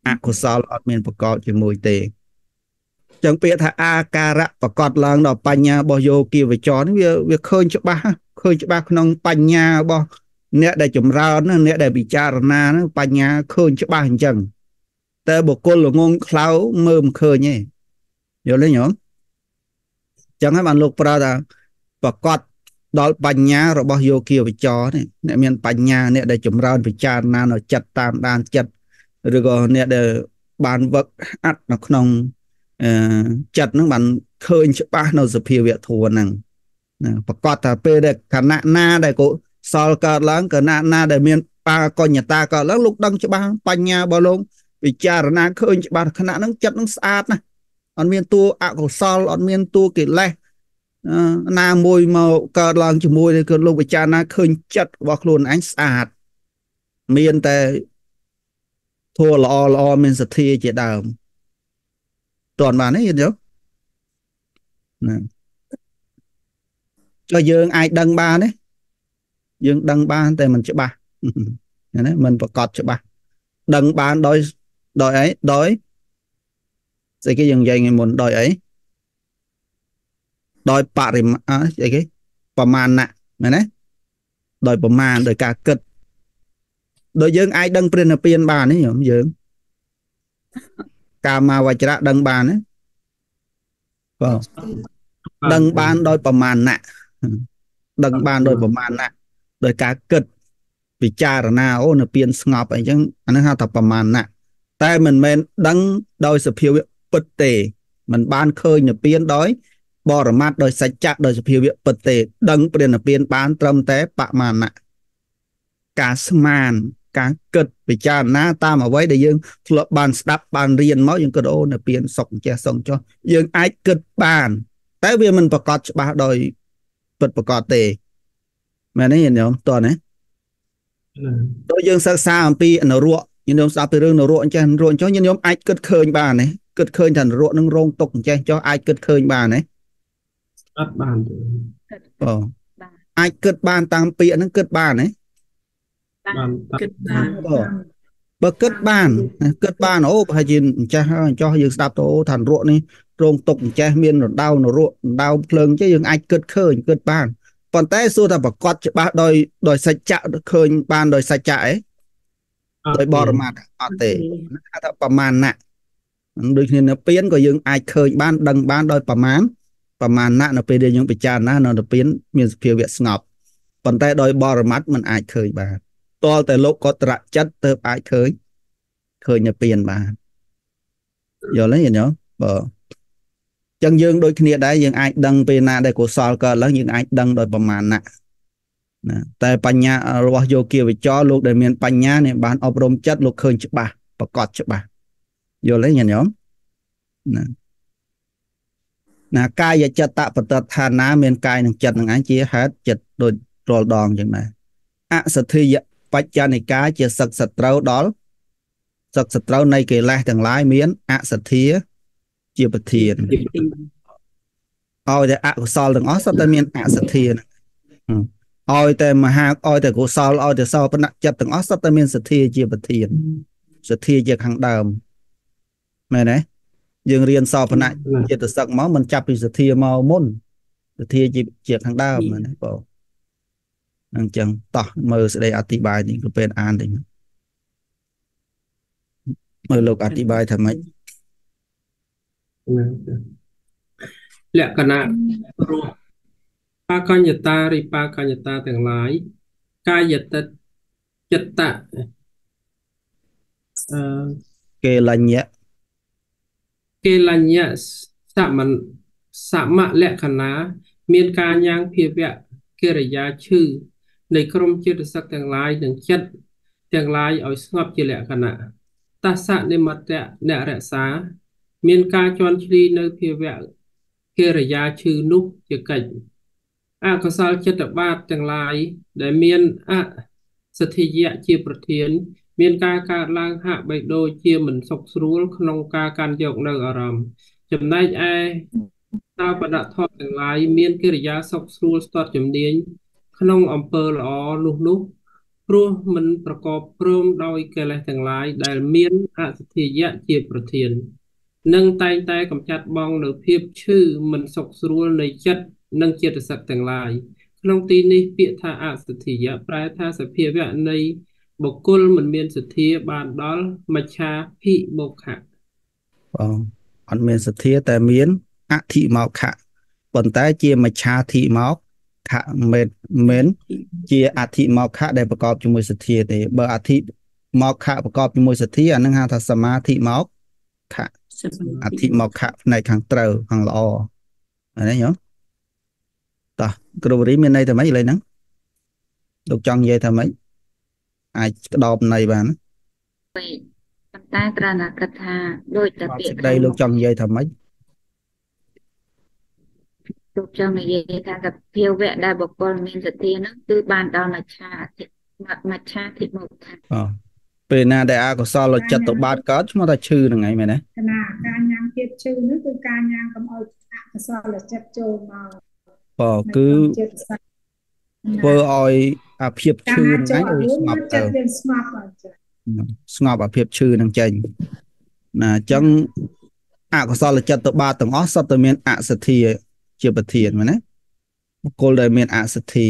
អកុសលអត់មានប្រកបជាមួយទេចឹងពាក្យថាអាការៈប្រកបឡើងដល់បញ្ញារបស់យោគីវចរនេះវាវាឃើញច្បាស់ណាឃើញច្បាស់ក្នុងបញ្ញារបស់ អ្នកដែលចម្រើនណាអ្នកដែលពិចារណាហ្នឹងបញ្ញាឃើញច្បាស់អញ្ចឹងតែបុគ្គលល្ងងខ្លៅមើលមិនឃើញទេយល់ទេញោមចឹងហើយបានលោកប្រើថាប្រកបដល់បញ្ញារបស់យោគីវចរនេះអ្នកមានបញ្ញាអ្នកដែលចម្រើនពិចារណានៅចិត្តតាមដានចិត្តឬក៏អ្នកដែលបានវឹកហាត់នៅក្នុងអឺចិត្តហ្នឹងបានឃើញច្បាស់នៅសភាវៈធម៌ហ្នឹងណាប្រកាសថាពេលដែលខណៈណាដែលកុ សល់កើតឡើងកណៈណាដែលមានបាកញ្ញតាកើតឡើងលោកដឹងច្បាស់បញ្ញារបស់លោកពិចារណាឃើញច្បាស់ខណៈហ្នឹងចិត្តហ្នឹងស្អាតណាស់អត់មានតួអកុសលអត់មានតួកិលេសណាមួយមកកើតឡើងជាមួយគឺលោកពិចារណាឃើញចិត្តរបស់ខ្លួនឯងស្អាតមានតែធัวល្អល្អមានសទ្ធាជាដើមតន់បានទេយល់ទេណាចុះយើងអាចដឹងបានទេ យើងដឹងបានតែมันច្បាស់ណាมันប្រកបច្បាស់ដឹងបានដោយដោយអីដោយស្អីគេយើងនិយាយថ្ងៃមុនដោយអីដោយបរិមាស្អីគេប្រមាណណាមែនទេដោយប្រមាណដោយការគិតដោយយើងអាចដឹងព្រះនិព្វានបានទេយើងកាមាវចរៈដឹងបានទេបាទដឹងបានដោយប្រមាណណាដឹងបានដោយប្រមាណណា ដោយការគិតពិចារណាអូនៅពៀនស្ងប់អីចឹងអានឹងហៅថាប្រមាណណាតែមិនមែនដឹងដោយសភាវៈពិតទេมันបានឃើញនៅពៀនដោយបរមត្តដោយសច្ចៈដោយសភាវៈពិតទេ ដឹងព្រះនិព្វានបានត្រឹមតែបមាណៈការស្មានការគិតពិចារណាតាមអ្វីដែលយើងធ្លាប់បានស្ដាប់បានរៀនមកយើងគិតអូនៅពៀនសុកចេះសុងចុះយើងអាចគិតបាន តែវាមិនប្រកបច្បាស់ដោយពិតប្រកបទេ មែនទេញោមតើណាដូចយើងសិក្សាអំពីនរកញោមស្ដាប់ពីរឿងនរកអញ្ចឹងនរកអញ្ចឹងញោមអាចគិតឃើញបានទេគិតឃើញថានរកនឹងរងទុកអញ្ចឹងចុះអាចគិតឃើញបានទេអត់បានទេអូអាចគិតបានតាមពាក្យហ្នឹងគិតបានទេបានគិតបានបើគិតបានគិតបានអូប្រហែលជាអញ្ចេះចោះយើងស្ដាប់ទៅអូថានរកនេះរោងទុកអញ្ចេះមានរដៅនរកដៅភ្លើងចេះយើងអាចគិតឃើញគិតបាន ប៉ុន្តែសួរថាប្រកាសច្បាស់ដោយដោយសច្ចៈឃើញបានដោយសច្ចៈអីដោយបរមត្តអត់ទេហៅថាប្រមាណណាដូចគ្នានៅពៀនក៏យើងអាចឃើញបានដឹងបានដោយប្រមាណប្រមាណណានៅពេលដែលយើងពិចារណានៅនៅពៀនមានសភាវៈស្ងប់ប៉ុន្តែដោយបរមត្តมันអាចឃើញបានតលតែលោកក៏ត្រចិត្តទៅអាចឃើញឃើញនៅពៀនបានយល់ទេយល់បើ ចឹងយើងដូចគ្នាដែរយើងអាចដឹងពេលណាដែលកុសលកើតឡើងយើងអាចដឹងដោយប្រមាណណាណាតែបញ្ញារបស់យោគាវិចរលោកដែលមានបញ្ញានេះបានអប់រំចិត្តលោកឃើញច្បាស់ប្រកបច្បាស់យល់ទេញាតិញោមណាណាកាយចិត្តបតដ្ឋានាមានកាយនិងចិត្តនឹងឯងជាហេតុចិត្តដូចរាល់ដងចឹងដែរអសទ្ធិយបច្ចនិកាជាសឹកសត្រូវដល់សឹកសត្រូវនៃកិលេសទាំងឡាយមានអសទ្ធា ជាប្រធានឲ្យតែអកុសលទាំងអស់សុទ្ធតែមានអសទ្ធាឲ្យតែមហាឲ្យតែកុសលឲ្យតែសោបនៈចិត្តទាំងអស់សុទ្ធតែមានសទ្ធាជាប្រធានសទ្ធាជាខាងដើមមែនទេយើងរៀនសោបនៈចិត្តសឹកមកមិនចាប់ពីសទ្ធាមកមុនសទ្ធាជាជាខាងដើមមែនទេបងអញ្ចឹងតោះមើលសេចក្តីអធិប្បាយនេះក៏ពេលអានតិចមើលលោកអធិប្បាយថាម៉េច លក្ខណៈរស់បាកញ្ញតារិបាកញ្ញតាទាំងឡាយកាយតិចិត្តៈអឺកេលញ្ញៈកេលញ្ញៈសមសមលក្ខណៈមានការញ៉ាំងភាវៈកិរិយាឈឺនៃក្រុមចិត្តសឹកទាំងឡាយនិងចិត្តទាំងឡាយឲ្យស្ងប់ជាលក្ខណៈតសៈនិមត្តៈអ្នករក្សា មានការជន់ឈ្លីនៅភាវៈកិរិយាឈឺនោះជាកិច្ចអកុសលចិត្តបាបទាំងឡាយដែលមានអសទ្ធិយៈជាប្រធាន មានការកើតឡើងហាក់បីដូចជាមិនសុខស្រួល ក្នុងការកាន់យកនៅអារម្មណ៍ចំណែកឯតើបដធម៌ទាំងឡាយមានកិរិយាសុខស្រួលស្ទាត់ជំនាញក្នុងអំពើល្អនោះនោះព្រោះមិនប្រកបព្រមដោយកិលេសទាំងឡាយដែលមានអសទ្ធិយៈជាប្រធាន និងតែងតែកំចាត់បងនៅភាពឈឺមិនសុខស្រួលនៃចិត្តនិងចិត្តសឹកទាំងឡាយក្នុងទីនេះពាក្យថាអសទ្ធិយៈប្រែថាសភាវៈនៃបុគ្គលមិនមានសទ្ធាបានដល់មច្ឆាភិមុខៈបងអត់មានសទ្ធាតែមានអធិមកខៈប៉ុន្តែជាមច្ឆាធិមកខៈមិនមិនជាអធិមកខៈដែលប្រកបជាមួយសទ្ធាទេបើអធិមកខៈប្រកបជាមួយសទ្ធាអានឹងហៅថាសមាធិមក ខៈអធិមកខៈផ្នែកខាងត្រូវខាងល្អអានេះញោមតោះគ្រូរីមានន័យតែម៉េចឥឡូវហ្នឹងលោកចង់និយាយថាម៉េចអាចក្តោបន័យបានណាពេកប៉ុន្តែគ្រាន់តែគិតថាដូចតែបាទពាសេចក្យក្តីលោកចង់និយាយថាម៉េចលោកចង់និយាយថាសភាវៈដែលបុគ្គលមានសទ្ធាហ្នឹងគឺបានដល់មច្ឆាធិមច្ឆាធិមុខថាអ ពេលណាដែលអកុសលចិត្តទៅបាតកើតឈ្មោះថាឈឺហ្នឹងឯងមែនទេគណៈការញ៉ាំទៀតឈឺនោះគឺការញ៉ាំកុំឲ្យអកុសលចិត្តចូលមកបើគឺចិត្តសាច់ធ្វើឲ្យអាភាពឈឺកាហ្នឹងរឯងចូលឲ្យអាស្ងប់ទៅចិត្តវាស្ងប់អញ្ចឹងស្ងប់អាភាពឈឺហ្នឹងចេញណាអញ្ចឹងអកុសលចិត្តទៅបាតទាំងអស់សុទ្ធតែមានអសទ្ធាជាប្រធានមែនទេបុគ្គលដែលមានអសទ្ធា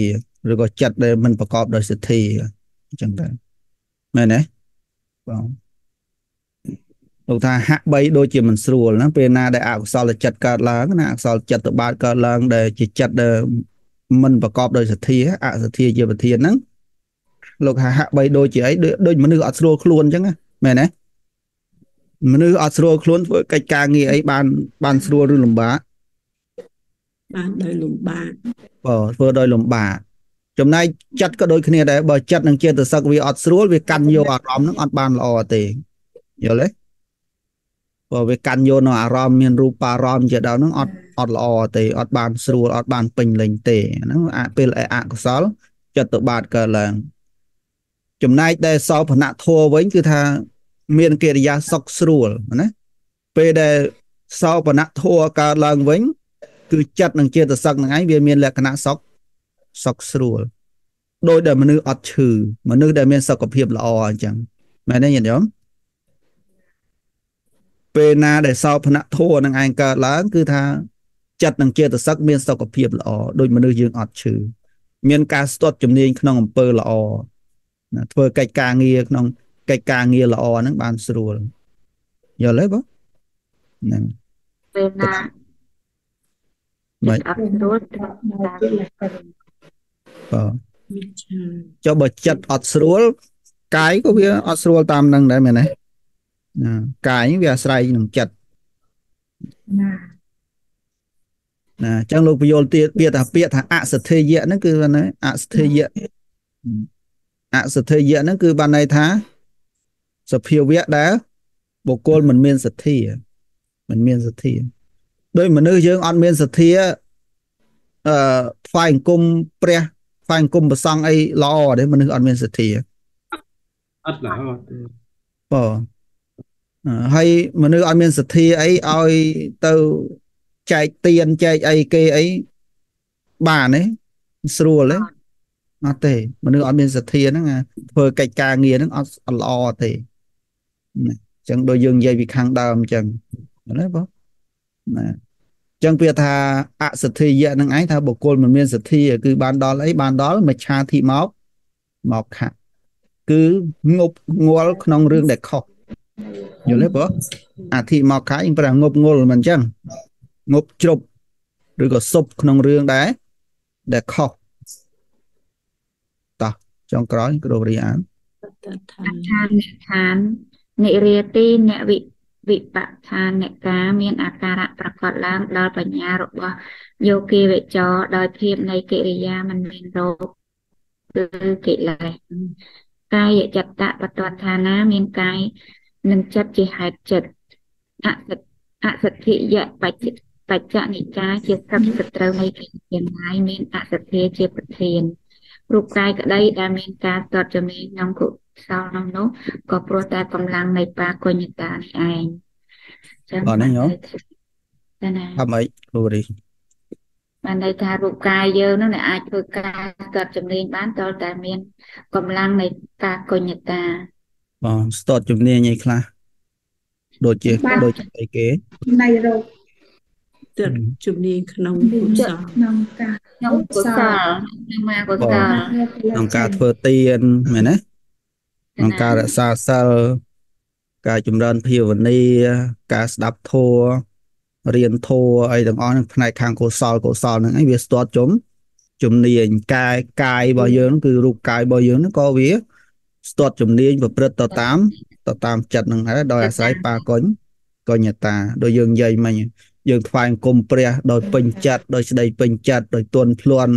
ឬក៏ចិត្តដែលមិនប្រកបដោយសទ្ធាអញ្ចឹងទៅមែនទេ បងលោកថាហាក់បីដូចជាមិនស្រួលណាពេលណាដែលអកុសលចិត្តកើតឡើងណាអកុសលចិត្តទៅបាតកើតឡើងដែលជាចិត្តដែលមិនប្រកបដោយសទ្ធាអសទ្ធាជាប្រធានហ្នឹងលោកថាហាក់បីដូចជាអីដូចដូចមនុស្សអត់ស្រួលខ្លួនអញ្ចឹងណាមែនទេមនុស្សអត់ស្រួលខ្លួនធ្វើកិច្ចការងារអីបានបានស្រួលឬលំបាកបានដោយលំបាកបើធ្វើដោយលំបាក ចំណែកចិត្តក៏ដូចគ្នាដែរបើចិត្តនឹងចេតសិកវាអត់ស្រួលវាកាន់យកអារម្មណ៍ហ្នឹងអត់បានល្អទេយល់ទេបើវាកាន់យកនៅអារម្មណ៍មានរូបារម្មណ៍ជាដើមហ្នឹងអត់អត់ល្អទេអត់បានស្រួលអត់បានពេញលេញទេហ្នឹងអាពេលអកុសលចិត្តទៅបាតកើតឡើងចំណែកដែលសោភនៈធัวវិញគឺថាមានកិរិយាសុខស្រួលណាពេលដែលសោភនៈធัวកើតឡើងវិញ គឺចិត្តនិងចេតសិកហ្នឹងឯងវាមានលក្ខណៈសុខ សុខស្រួលដោយដែលមនុស្សអត់ឈឺមនុស្សដែលមានសុខភាពល្អអញ្ចឹងមែនទេញាតិញោមពេលណាដែលសោភនៈធัวនឹងឯងកើតឡើង គឺថាចិត្តនិងចេតសិកមានសុខភាពល្អដោយមនុស្សយើងអត់ឈឺមានការស្ទាត់ជំនាញក្នុងអំពើល្អណាធ្វើកិច្ចការងារក្នុងកិច្ចការងារល្អហ្នឹងបានស្រួលយល់ទេបងហ្នឹងពេលណាមិនចិត្តអត់ស្រួលត្រូវមកជាលក្ខណៈ បើមិច្ឆាចុះបើចិត្តអត់ស្រួលកាយក៏វាអត់ស្រួលតាមនឹងដែរមែនទេណាកាយវាអាស្រ័យនឹងចិត្តណាណាអញ្ចឹងលោកពយល់ទៀតវាថាពាក្យថាអសទ្ធិយៈហ្នឹងគឺបានន័យអសទ្ធិយៈអសទ្ធិយៈហ្នឹងគឺបានន័យថាសភាវៈដែលបុគ្គលមិនមានសទ្ធាមិនមានសទ្ធាដោយមនុស្សយើងអត់មានសទ្ធាអឺថ្វាយអង្គមព្រះ ថ្វាយអង្គមប្រសង់អីល្អទេមនុស្សអត់មានសទ្ធាអត់ល្អទេបើអឺហើយមនុស្សអត់មានសទ្ធាអីឲ្យទៅចែកទៀនចែកអីគេអីបានទេស្រួលទេអត់ទេមនុស្សអត់មានសទ្ធាហ្នឹងអាធ្វើកិច្ចការងារហ្នឹងអត់អត់ល្អទេណាអញ្ចឹងដូចយើងនិយាយពីខាងដើមអញ្ចឹងឃើញទេបងណាអញ្ចឹងពាក្យថាអសទ្ធាយៈហ្នឹងឯងថាបុគ្គលមិនមានសទ្ធាគឺបានដល់អីបានដល់មច្ឆាធិមកមកខៈគឺងប់ងល់ក្នុងរឿងដែលខុសយល់ទេបងអធិមកខៈយើងប្រែងប់ងល់មិនអញ្ចឹងងប់ជ្រប់ឬក៏សុបក្នុងរឿងដែលដែលខុសតោះចុងក្រោយគ្រូរីអានតថាឋានអ្នកឋាននិរាទីអ្នកវិ វិបដ្ឋានអ្នកការមានអាការៈប្រកបឡើងដល់បញ្ញារបស់យោគីវិចរដោយភាពនៃកិរិយាមិនមានរោគគឺកិលេសកាយចិត្តៈបតដ្ឋានាមានកាយនិងចិត្តជាហេតុចិត្តអសិទ្ធអសិទ្ធិយៈបច្ចៈបច្ចនិច្ចាជាសត្វសត្រូវនៃកិរិយាងាយមានអសទ្ធាជាប្រធាន រូបកាយក្តីដែលមានការស្ទាត់ជំនាញក្នុងកុសលនោះនោះក៏ព្រោះតែកម្លាំងនៃបាកញ្ញតានេះឯងចឹងបាទណាញោមតែណាថាម៉េចគ្រូរីបានន័យថារូបកាយយើងនោះដែលអាចធ្វើការស្ទាត់ជំនាញបានតលតែមានកម្លាំងនៃបាកញ្ញតាបងស្ទាត់ជំនាញអីខ្លះដូចជាដូចជាអីគេនៃរោគ ទឹកជំនាញក្នុងកុសលក្នុងការក្នុងកុសលក្នុងមាកុសលក្នុងការធ្វើទានមែនទេក្នុងការរក្សាសិលការចម្រើនភាវនាការស្ដាប់ធម៌រៀនធម៌អីទាំងអស់ហ្នឹងផ្នែកខាងកុសលកុសលហ្នឹងឯងវាស្ទាត់ជំជំនាញកាយកាយរបស់យើងហ្នឹងគឺរូបកាយរបស់យើងហ្នឹងក៏វាស្ទាត់ជំនាញប្រព្រឹត្តទៅតាមទៅតាមចិត្តហ្នឹងដែរដោយអាស្រ័យបាកញ្ញកញ្ញតាដោយយើងនិយាយមិញ យើងថ្វាយអង្គមព្រះដោយពេញចិត្តដោយស្ដីពេញចិត្តដោយទន់ភ្លន់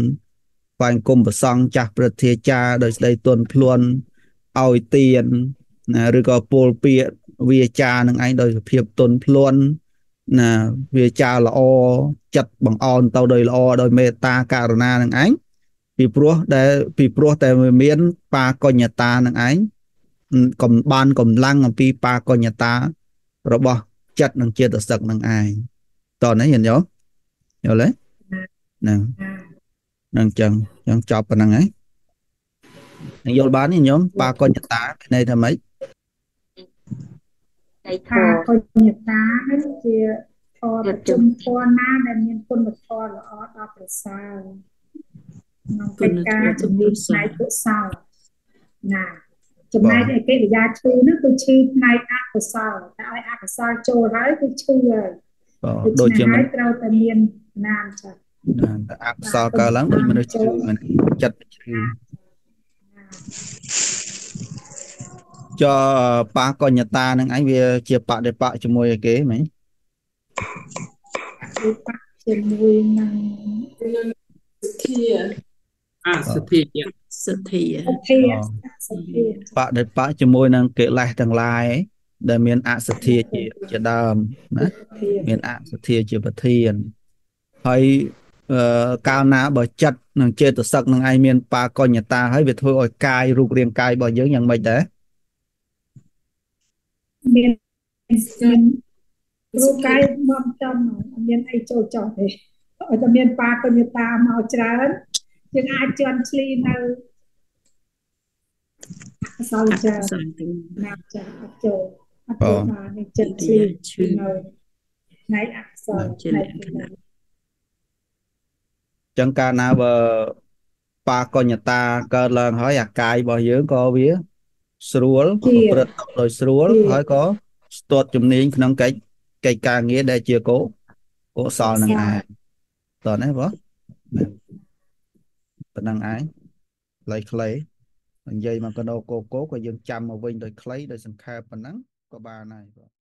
ថ្វាយគុំប្រសង់ចាស់ប្រធាចារដោយស្ដីទន់ភ្លន់ឲ្យទានណាឬក៏ពោលពាក្យវាចានឹងឯងដោយសភាពទន់ភ្លន់ណាវាចាល្អចិត្តបង្អោនទៅដោយល្អដោយមេត្តាករុណានឹងឯងពីព្រោះដែលពីព្រោះតែវាមានបាកញ្ញតានឹងឯងកំបានកម្លាំងអំពីបាកញ្ញតារបស់ចិត្តនិងចេតសិកនឹងឯង តោះនេះយល់យល់យល់ទេហ្នឹងហ្នឹងចឹងចឹងចប់ប៉ុណ្្នឹងហើយនឹងយល់បានទេញោមបាកញ្ញតាមានន័យថាម៉េចនៃធថាម៌កញ្ញតាហ្នឹងជាធម៌ប្រជុំធម៌ណាដែលមានគុណធម៌ល្អដល់ប្រសើរក្នុងកិច្ចការជំនាញផ្នែកកុសលណាចំណែកឯកិរិយាឈឺនោះគឺឈឺផ្នែកអកុសលតែឲ្យអកុសលចូលហើយគឺឈឺហើយបាទ ដូចជាដូមិនច្នេះហើយត្រូវតែមានណាមចា៎ណាតែអកុសលកើតឡើងដូចមនុស្សឈឺមិនចិត្តឈឺចុះបាកញ្ញតានឹងឯងវាជាបដិបកជាមួយឯគេមែនគឺបាក់ជាមួយនឹងនឹងសទ្ធាអសទ្ធាយៈសទ្ធាសទ្ធាសទ្ធាបដិបកជាមួយនឹងកិលេសទាំងឡាយ ដែលមានអសទ្ធាជាជាដើមណាមានអសទ្ធាជាប្រធានហើយអឺកាលណាបើចិត្តនិងចេតសិកនឹងឯងមានបាកញ្ញតាហើយវាធ្វើឲ្យកាយរូបរាងកាយរបស់យើងយ៉ាងម៉េចដែរមានមានរូបកាយមកចំអត់មានអីចូលចោលទេឲ្យតែមានបាកញ្ញតាមកច្រើនយើងអាចជន់ឈ្លីនៅអកុសលអកុច្រើនសលទាំងណាប់ចាអត់ចូលអត់ចូល បាននេះចិត្តឈ្លីនៅផ្នែកអកុសលផ្នែកពីនៅចឹងកាលណាបើបាកញ្ញតាកើតឡើងហើយអាកាយរបស់យើងក៏វាស្រួលប្រព្រឹត្តទៅដោយស្រួលហើយក៏ស្ទាត់ជំនាញក្នុងកិច្ចកិច្ចការងារដែលជាកុកុសលនឹងឯងតោះណាបងប៉ុណ្ណឹងឯងខ្លីខ្លីនិយាយមកកណោកោកោក៏យើងចាំមកវិញដោយខ្លីដោយសង្ខេបប៉ុណ្ណឹង ក៏បានហើយបង